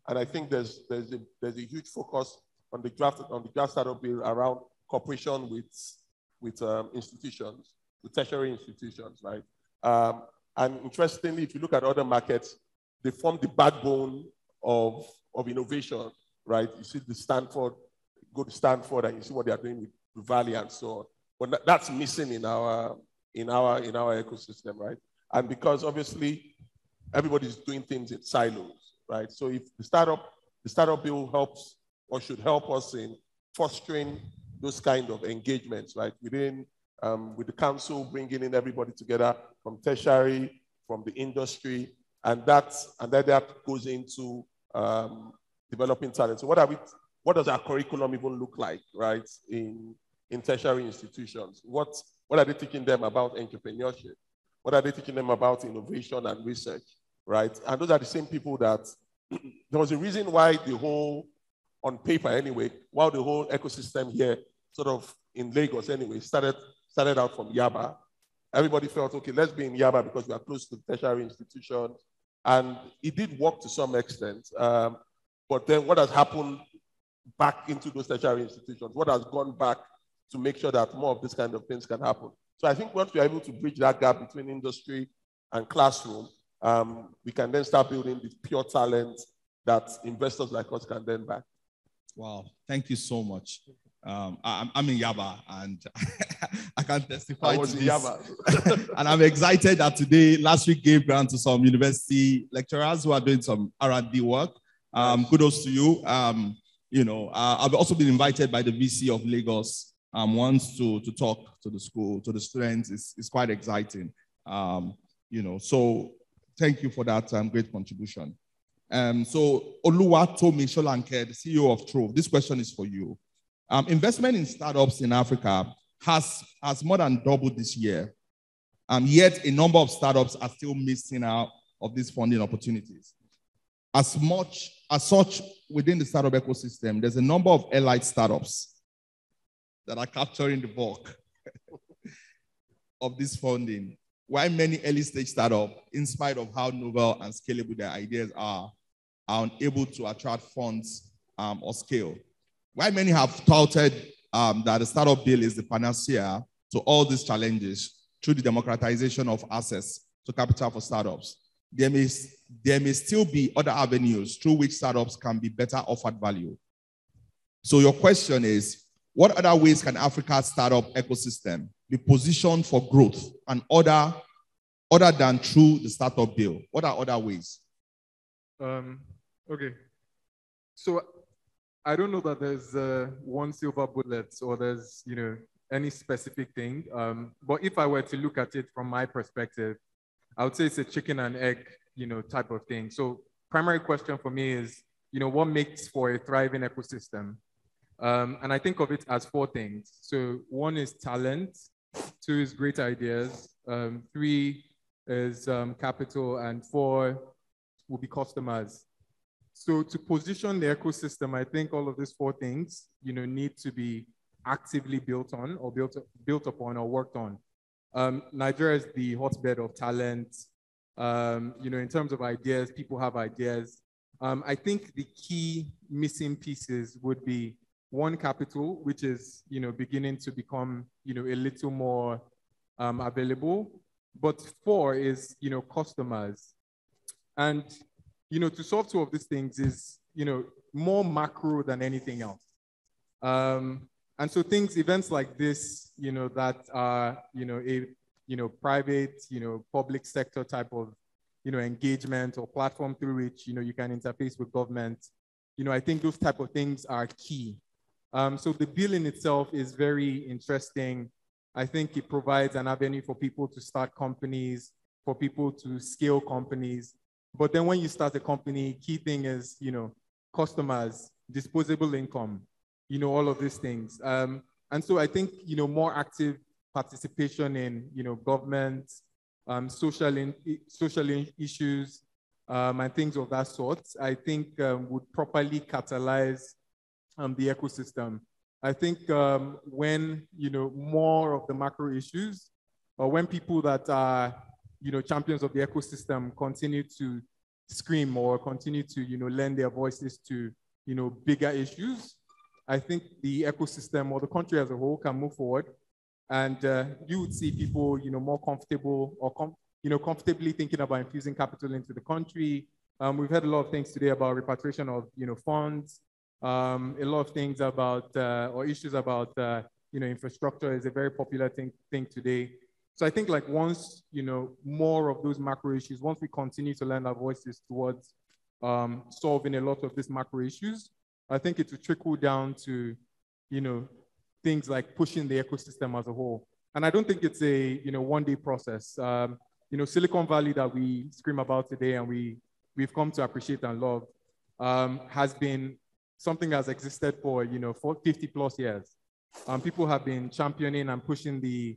S6: and I think there's there's a there's a huge focus on the draft on the draft startup bill around cooperation with with um, institutions, with tertiary institutions, right? Um, and interestingly, if you look at other markets, they form the backbone of of innovation, right? You see the Stanford, go to Stanford and you see what they are doing with Valley and so on. But that's missing in our in our in our ecosystem, right? And because obviously everybody's doing things in silos, right? So if the startup the startup bill helps or should help us in fostering those kind of engagements, right? Within um, with the council bringing in everybody together from tertiary, from the industry, and that and then that goes into um, developing talent. So what are we? What does our curriculum even look like, right? In in tertiary institutions, what what are they teaching them about entrepreneurship? What are they teaching them about innovation and research, right? And those are the same people that there was a reason why the whole, on paper anyway, while the whole ecosystem here, sort of in Lagos anyway, started started out from Yaba. Everybody felt okay, let's be in Yaba because we are close to tertiary institutions and it did work to some extent. Um, but then what has happened back into those tertiary institutions? What has gone back to make sure that more of these kind of things can happen? So I think once we're able to bridge that gap between industry and classroom, um, we can then start building the pure talent that investors like us can then back.
S3: Wow, thank you so much. Um, I'm, I'm, in Yaba and I can testify I was to in this. Yaba. and I'm excited that today, last week, gave grant to some university lecturers who are doing some R&D work. Um, kudos to you. Um, you know, uh, I've also been invited by the VC of Lagos um, once to, to talk to the school, to the students. It's, it's quite exciting. Um, you know, so thank you for that um, great contribution. Um, so Oluwatomi Solanke, the CEO of Trove, this question is for you. Um, investment in startups in Africa has, has more than doubled this year. Um, yet a number of startups are still missing out of these funding opportunities. As much as such, within the startup ecosystem, there's a number of elite startups that are capturing the bulk of this funding. Why many early stage startups, in spite of how novel and scalable their ideas are, are unable to attract funds um, or scale. Why many have touted um, that the startup bill is the panacea to all these challenges through the democratization of access to capital for startups. There may, there may still be other avenues through which startups can be better offered value. So your question is, what other ways can Africa's startup ecosystem be positioned for growth and other, other than through the startup bill? What are other ways?
S7: Um, okay. So I don't know that there's uh, one silver bullet or there's, you know, any specific thing. Um, but if I were to look at it from my perspective, I would say it's a chicken and egg, you know, type of thing. So primary question for me is, you know, what makes for a thriving ecosystem? Um, and I think of it as four things. So one is talent, two is great ideas, um, three is um, capital, and four will be customers. So to position the ecosystem, I think all of these four things, you know, need to be actively built on or built, built upon or worked on. Um, Nigeria is the hotbed of talent. Um, you know, in terms of ideas, people have ideas. Um, I think the key missing pieces would be one capital, which is you know beginning to become you know a little more um, available. But four is you know customers, and you know to solve two of these things is you know more macro than anything else. Um, and so things, events like this, you know, that are, you know, a, you know, private, you know, public sector type of, you know, engagement or platform through which, you know, you can interface with government. You know, I think those type of things are key. Um, so the bill in itself is very interesting. I think it provides an avenue for people to start companies, for people to scale companies. But then when you start a company, key thing is, you know, customers, disposable income, you know, all of these things. Um, and so I think, you know, more active participation in, you know, government, um, social, in, social issues, um, and things of that sort, I think um, would properly catalyze um, the ecosystem. I think um, when, you know, more of the macro issues, or when people that are, you know, champions of the ecosystem continue to scream or continue to, you know, lend their voices to, you know, bigger issues, I think the ecosystem or the country as a whole can move forward. And uh, you would see people, you know, more comfortable or, com you know, comfortably thinking about infusing capital into the country. Um, we've heard a lot of things today about repatriation of, you know, funds. Um, a lot of things about, uh, or issues about, uh, you know, infrastructure is a very popular thing, thing today. So I think like once, you know, more of those macro issues, once we continue to lend our voices towards um, solving a lot of these macro issues, I think it will trickle down to, you know, things like pushing the ecosystem as a whole. And I don't think it's a, you know, one day process. Um, you know, Silicon Valley that we scream about today and we, we've come to appreciate and love um, has been something that's existed for, you know, for 50 plus years. Um, people have been championing and pushing the,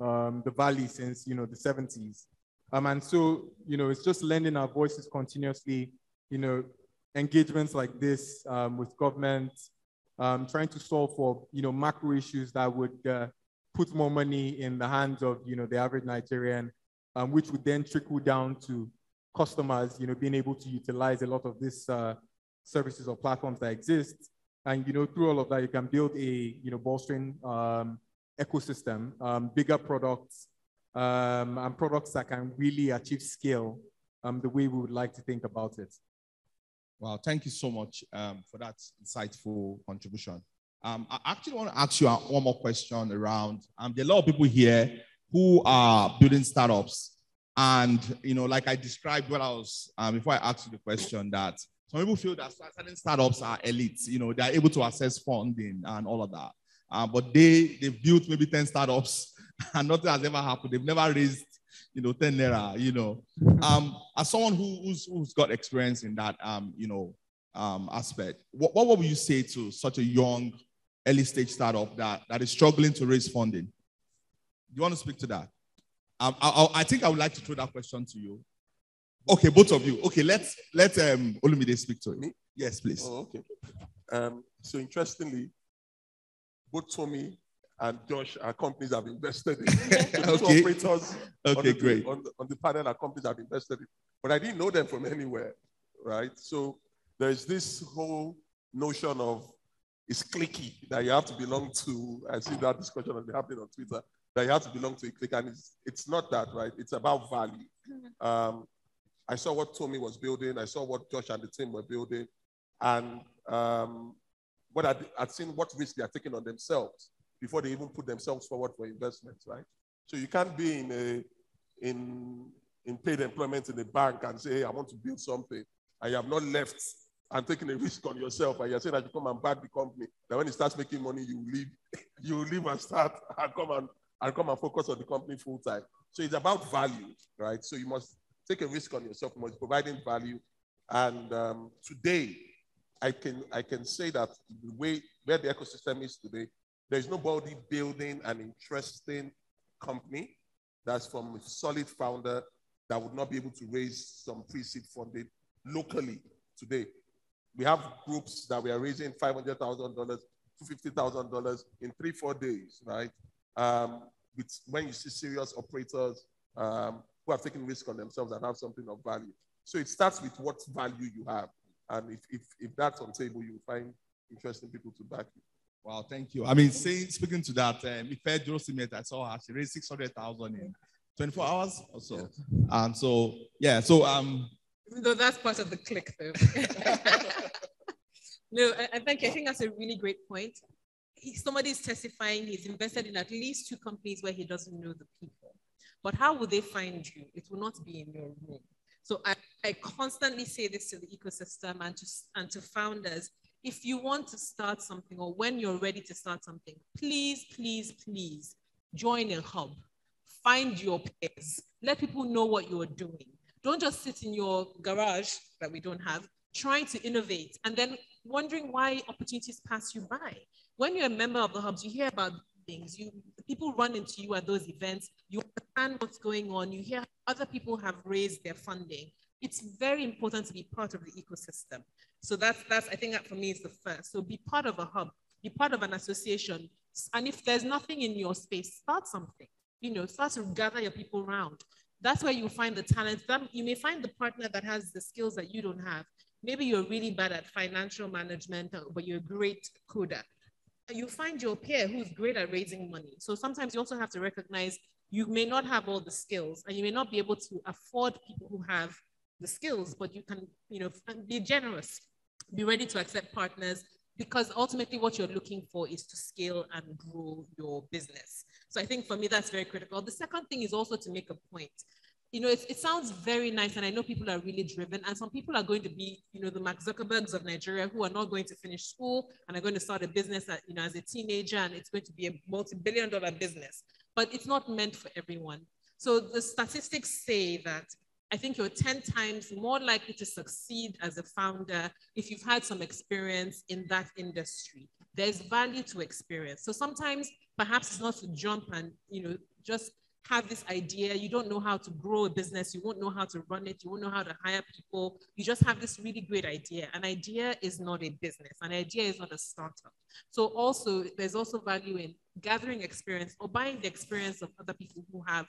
S7: um, the valley since, you know, the 70s. Um, and so, you know, it's just lending our voices continuously, you know, engagements like this um, with government, um, trying to solve for you know macro issues that would uh, put more money in the hands of you know the average Nigerian, um, which would then trickle down to customers, you know, being able to utilize a lot of these uh, services or platforms that exist, and you know through all of that you can build a you know bolstering um, ecosystem, um, bigger products, um, and products that can really achieve scale um, the way we would like to think about it.
S3: Well, thank you so much um, for that insightful contribution. Um, I actually want to ask you one more question around. Um, there are a lot of people here who are building startups, and you know, like I described when I was um, before I asked you the question, that some people feel that certain startups are elites. You know, they are able to access funding and all of that. Uh, but they they built maybe ten startups, and nothing has ever happened. They've never raised you know, 10 naira, you know. Um, as someone who, who's, who's got experience in that, um, you know, um, aspect, what, what would you say to such a young, early stage startup that, that is struggling to raise funding? Do you want to speak to that? Um, I, I, think I would like to throw that question to you. Okay, both of you. Okay, let's let um Olumide speak to it. Me? Yes, please.
S6: Oh, okay. Um, so interestingly, both Tomi and Josh are companies I've invested in.
S3: okay.
S6: operators
S3: okay,
S6: on the,
S3: great.
S6: On the, on the panel are companies I've invested in. But I didn't know them from anywhere, right? So there's this whole notion of it's clicky that you have to belong to. I see that discussion has been happening on Twitter that you have to belong to a clique, and it's, it's not that, right? It's about value. Um, I saw what Tomi was building. I saw what Josh and the team were building, and um, what I'd, I'd seen what risk they are taking on themselves before they even put themselves forward for investments, right? So you can't be in a in in paid employment in a bank and say, hey, I want to build something, you have not left and taking a risk on yourself, and you're saying that you come and back the company, that when it starts making money, you leave, you leave and start and come and, and come and focus on the company full time. So it's about value, right? So you must take a risk on yourself, you must providing value. And um, today, I can I can say that the way where the ecosystem is today, there's nobody building an interesting company that's from a solid founder that would not be able to raise some pre-seed funding locally today. We have groups that we are raising $500,000, $250,000 in three, four days, right? Um, with, when you see serious operators um, who have taken risk on themselves and have something of value. So it starts with what value you have. And if, if, if that's on table, you will find interesting people to back you.
S3: Wow, thank you. I mean, saying, speaking to that, um, if I Joseph, I saw her, she raised 600,000 in 24 hours or so. Yeah. And so, yeah, so. um.
S5: Though that's part of the click, though. no, I, thank you. I think that's a really great point. He, somebody's testifying he's invested in at least two companies where he doesn't know the people. But how will they find you? It will not be in your room. So I, I constantly say this to the ecosystem and to, and to founders. If you want to start something or when you're ready to start something, please, please, please join a hub. Find your peers. Let people know what you're doing. Don't just sit in your garage that we don't have, trying to innovate and then wondering why opportunities pass you by. When you're a member of the hubs, you hear about things. You people run into you at those events. You understand what's going on. You hear other people have raised their funding. It's very important to be part of the ecosystem. So that's that's I think that for me is the first. So be part of a hub, be part of an association. And if there's nothing in your space, start something. You know, start to gather your people around. That's where you find the talent. You may find the partner that has the skills that you don't have. Maybe you're really bad at financial management, but you're a great coder you find your peer who's great at raising money. So sometimes you also have to recognize you may not have all the skills and you may not be able to afford people who have the skills, but you can, you know, be generous, be ready to accept partners because ultimately what you're looking for is to scale and grow your business. So I think for me, that's very critical. The second thing is also to make a point you know, it, it sounds very nice, and I know people are really driven, and some people are going to be, you know, the Mark Zuckerbergs of Nigeria who are not going to finish school and are going to start a business, at, you know, as a teenager, and it's going to be a multi-billion-dollar business. But it's not meant for everyone. So the statistics say that I think you're 10 times more likely to succeed as a founder if you've had some experience in that industry. There's value to experience. So sometimes perhaps it's not to jump and, you know, just have this idea, you don't know how to grow a business, you won't know how to run it, you won't know how to hire people. You just have this really great idea. An idea is not a business, an idea is not a startup. So also there's also value in gathering experience or buying the experience of other people who have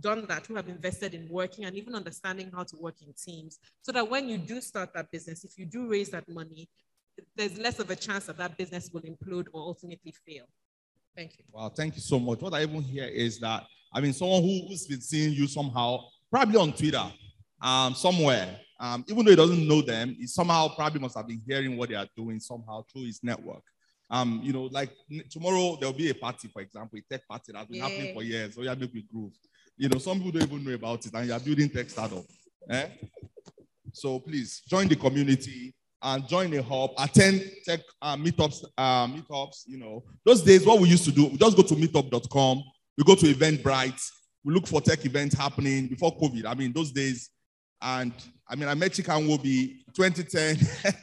S5: done that, who have invested in working and even understanding how to work in teams, so that when you do start that business, if you do raise that money, there's less of a chance that that business will implode or ultimately fail. Thank you.
S3: Wow, thank you so much. What I even hear is that I mean, someone who, has been seeing you somehow, probably on Twitter, um, somewhere, um, even though he doesn't know them, he somehow probably must have been hearing what they are doing somehow through his network. Um, you know, like tomorrow there'll be a party, for example, a tech party that's been yeah. happening for years. So yeah, make me groove. You know, some people don't even know about it, and you're building tech startup. Eh? So please join the community and join a hub, attend tech uh, meetups, uh, meetups. You know, those days what we used to do, we just go to meetup.com, we go to Eventbrite. We look for tech events happening before COVID. I mean, those days. And I mean, I met Chika Nwobi 2010,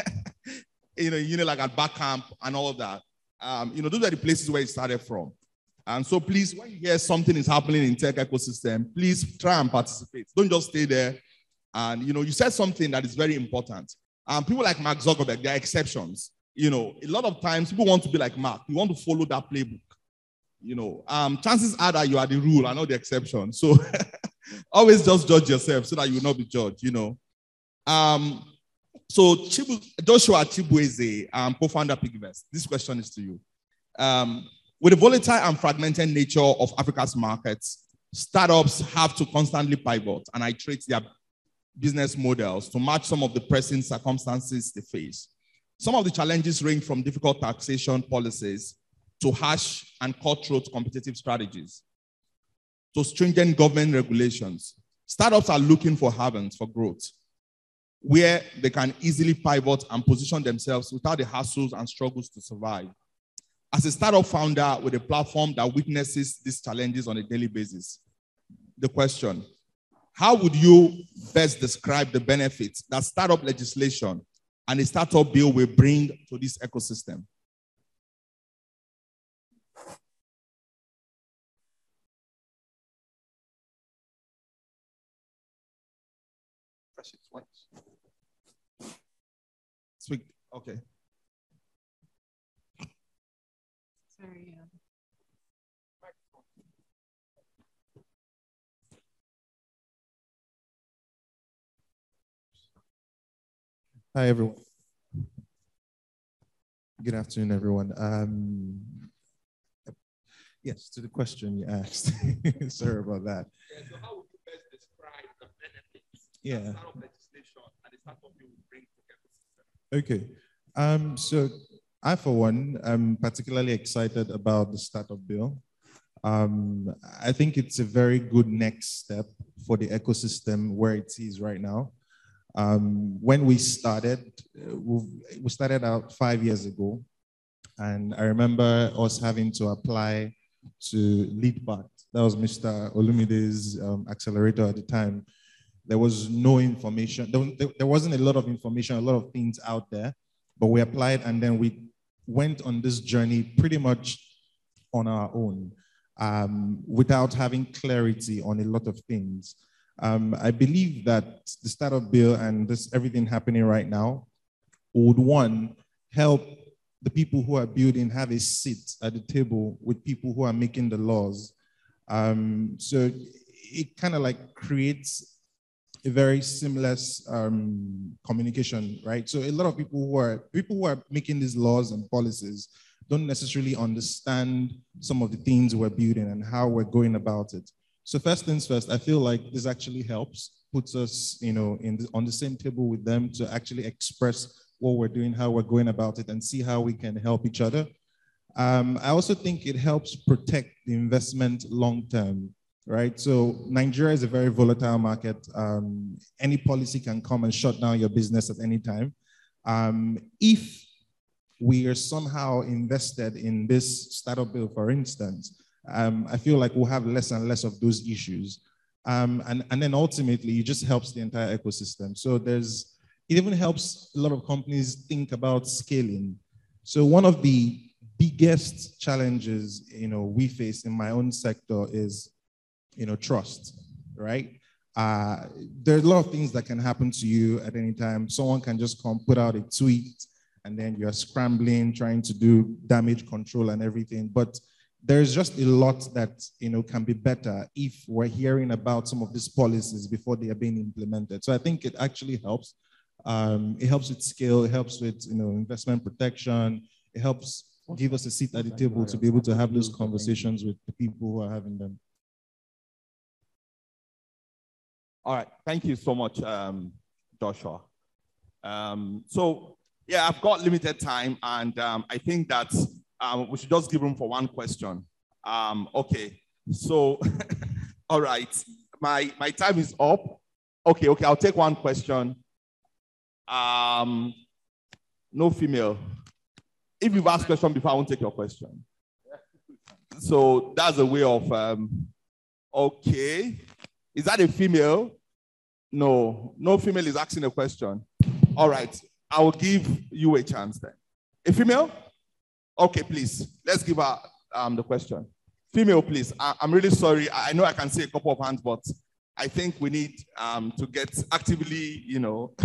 S3: you know, you know, like at BarCamp and all of that. Um, you know, those are the places where it started from. And so please, when you hear something is happening in tech ecosystem, please try and participate. Don't just stay there. And you know, you said something that is very important. Um, people like Mark Zuckerberg, there are exceptions. You know, a lot of times people want to be like Mark. You want to follow that playbook you know, um, chances are that you are the rule and not the exception. So always just judge yourself so that you will not be judged, you know. Um, so Chibu, Joshua Chibueze, um, co-founder PiggyVest, this question is to you. Um, with the volatile and fragmented nature of Africa's markets, startups have to constantly pivot and iterate their business models to match some of the pressing circumstances they face. Some of the challenges range from difficult taxation policies to harsh and cutthroat competitive strategies, to stringent government regulations. Startups are looking for havens for growth. where they can easily pivot and position themselves without the hassles and struggles to survive. As a startup founder with a platform that witnesses these challenges on a daily basis, the question how would you best describe the benefits that startup legislation and a startup bill will bring to this ecosystem? Speak. Okay.
S5: Yeah.
S8: Hi, everyone. Good afternoon, everyone. Um, yes, to the question you asked. Sorry about that.
S3: Yeah, so how would you best describe the benefits
S8: Yeah.
S3: startup legislation and the startup bill will bring to the?
S8: Okay. Um, so I, for one, am particularly excited about the startup bill. Um, I think it's a very good next step for the ecosystem where it is right now. Um, when we started, uh, we started out five years ago, and I remember us having to apply to LeadPath. That was Mr. Olumide's um, accelerator at the time. There was no information. There- there wasn't a lot of information, a lot of things out there, but we applied and then we went on this journey pretty much on our own um, without having clarity on a lot of things. Um, I believe that the startup bill and this everything happening right now would one help the people who are building have a seat at the table with people who are making the laws. Um, so it kind of like creates a very seamless um, communication, right? So a lot of people who are people who are making these laws and policies don't necessarily understand some of the things we're building and how we're going about it. So first things first, I feel like this actually helps, puts us, you know, in the, on the same table with them to actually express what we're doing, how we're going about it, and see how we can help each other. Um, I also think it helps protect the investment long term, right? So Nigeria is a very volatile market. Um, any policy can come and shut down your business at any time. Um, if we are somehow invested in this startup bill, for instance, um, I feel like we'll have less and less of those issues. Um, and, and then ultimately, it just helps the entire ecosystem. So there's, it even helps a lot of companies think about scaling. So one of the biggest challenges, you know, we face in my own sector is, you know, trust, right? Uh, there's a lot of things that can happen to you at any time. Someone can just come put out a tweet and then you're scrambling, trying to do damage control and everything. But there's just a lot that you know can be better if we're hearing about some of these policies before they are being implemented. So I think it actually helps. Um, it helps with scale. It helps with you know investment protection. It helps give us a seat at the table to be able to have those conversations with the people who are having them.
S3: All right. Thank you so much, um, Joshua. Um, so, yeah, I've got limited time, and um, I think that um, we should just give room for one question. Um, okay. So, all right. My, my time is up. Okay, okay. I'll take one question. Um, no female. If you've asked question before, I won't take your question. So that's a way of, okay. Is that a female? No, no female is asking a question. All right, I will give you a chance then. A female? Okay, please. Let's give her um, the question. Female, please. I, am really sorry. I know I can see a couple of hands, but I think we need um, to get actively, you know.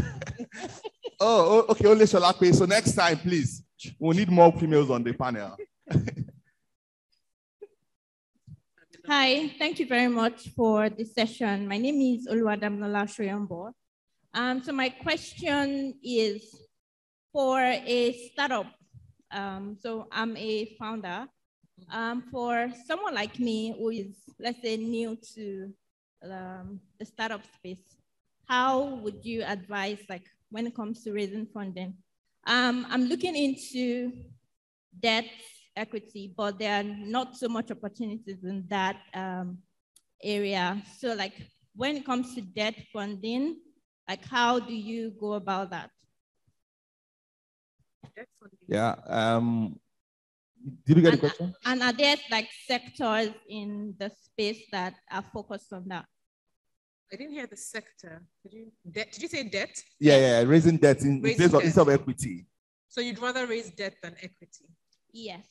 S3: oh, oh, okay, only Solape. So next time, please, we'll need more females on the panel.
S9: Hi, thank you very much for this session. My name is Oluwadamnola Shoyombo. Um, so my question is for a startup. Um, so I'm a founder. Um, for someone like me who is, let's say, new to um, the startup space, how would you advise, like, when it comes to raising funding? Um, I'm looking into debt equity, but there are not so much opportunities in that um, area. So like when it comes to debt funding, Like, how do you go about that?
S3: Yeah. Um, did you get
S9: and,
S3: the question?
S9: And are there like sectors in the space that are focused on that?
S5: I didn't hear the sector. Did you debt? Did you say debt?
S3: Yeah, yeah, raising debt in,
S5: raising
S3: place of
S5: debt.
S3: instead of equity.
S5: So you'd rather raise debt than equity?
S9: Yes.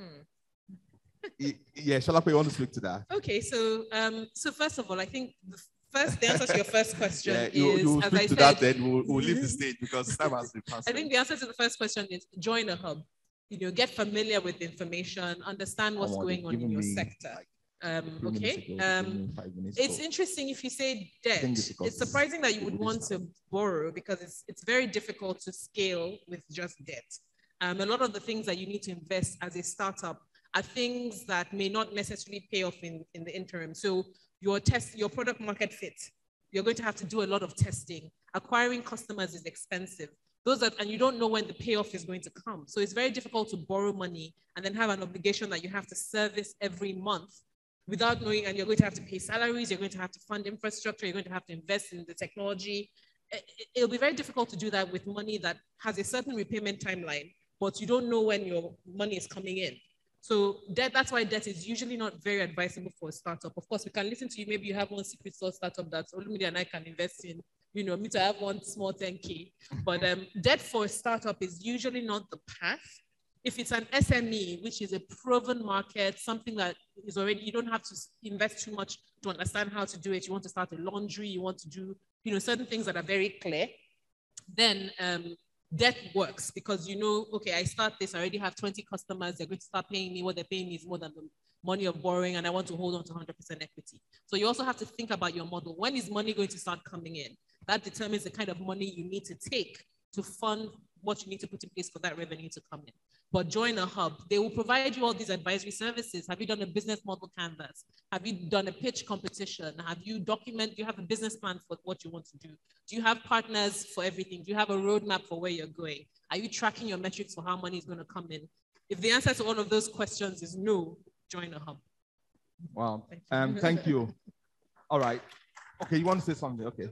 S5: Hmm.
S3: yeah, Solape, you want to speak to that?
S5: Okay, so um, so first of all, I think the first the answer to your first question
S3: yeah,
S5: is
S3: you, you will
S5: as
S3: speak
S5: I
S3: to
S5: said,
S3: that, then we'll, we'll leave the stage because time has been passed.
S5: I think the answer to the first question is join a hub. You know, get familiar with information, understand what's going on in your
S3: me,
S5: sector.
S3: Like,
S5: um, okay.
S3: ago,
S5: Um,
S3: minutes
S5: it's
S3: ago.
S5: interesting if you say debt.
S3: it's
S5: It's surprising that you would want to borrow because it's it's very difficult to scale with just debt. Um, a lot of the things that you need to invest as a startup are things that may not necessarily pay off in, in the interim. So your test, your product market fit, you're going to have to do a lot of testing. Acquiring customers is expensive. Those and you don't know when the payoff is going to come. So it's very difficult to borrow money and then have an obligation that you have to service every month without knowing, and you're going to have to pay salaries, you're going to have to fund infrastructure, you're going to have to invest in the technology. It- It'll be very difficult to do that with money that has a certain repayment timeline, but you don't know when your money is coming in. So debt, that's why debt is usually not very advisable for a startup. Of course, we can listen to you. Maybe you have one secret sauce startup that Olumide and I can invest in. You know, me to have one small 10K. But um, debt for a startup is usually not the path. If it's an SME, which is a proven market, something that is already, you don't have to invest too much to understand how to do it. You want to start a laundry, you want to do, you know, certain things that are very clear then um, debt works because you know, okay, I start this, I already have 20 customers, they're going to start paying me. What they're paying me is more than the money of borrowing, and I want to hold on to 100% equity. So you also have to think about your model. When is money going to start coming in? That determines the kind of money you need to take to fund what you need to put in place for that revenue to come in. But join a hub. They will provide you all these advisory services. Have you done a business model canvas? Have you done a pitch competition? Have you document, do you have a business plan for what you want to do? Do you have partners for everything? Do you have a roadmap for where you're going? Are you tracking your metrics for how money is going to come in? If the answer to all of those questions is no, join a hub.
S3: Wow.
S5: Thank you.
S3: Um, thank you. All right. Okay, you want to say something? Okay.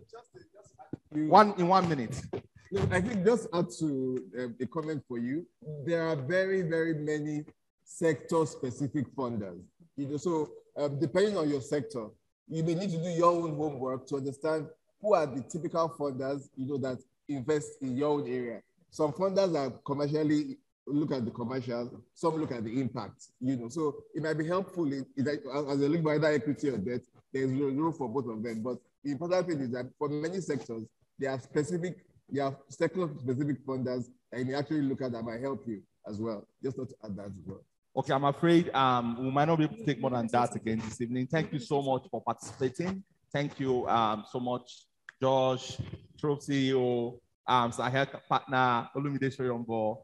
S3: One in one minute.
S4: No, I think just add to uh, a comment for you. There are very, very many sector-specific funders. You know, so um, depending on your sector, you may need to do your own homework to understand who are the typical funders, you know, that invest in your own area. Some funders are commercially look at the commercials, some look at the impact, you know. So it might be helpful in, in as a look by either equity or debt, there's room for both of them. But the important thing is that for many sectors, there are specific, there are sector specific funders that you actually look at that might help you as well. Just not to add that as well.
S3: Okay, I'm afraid um, we might not be able to take more than that again this evening. Thank you so much for participating. Thank you um, so much, Josh, Trope CEO, um, Sahel partner, Olumide Soyombo,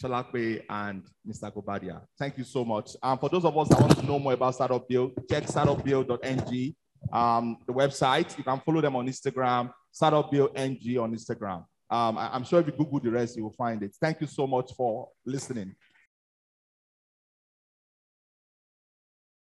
S3: Shalakwe, and Mr. Guobadia. Thank you so much. Um, for those of us that want to know more about Startup Build, check startupbuild.ng, um, the website. You can follow them on Instagram, Startup Build NG on Instagram. Um, I, am sure if you Google the rest, you will find it. Thank you so much for listening.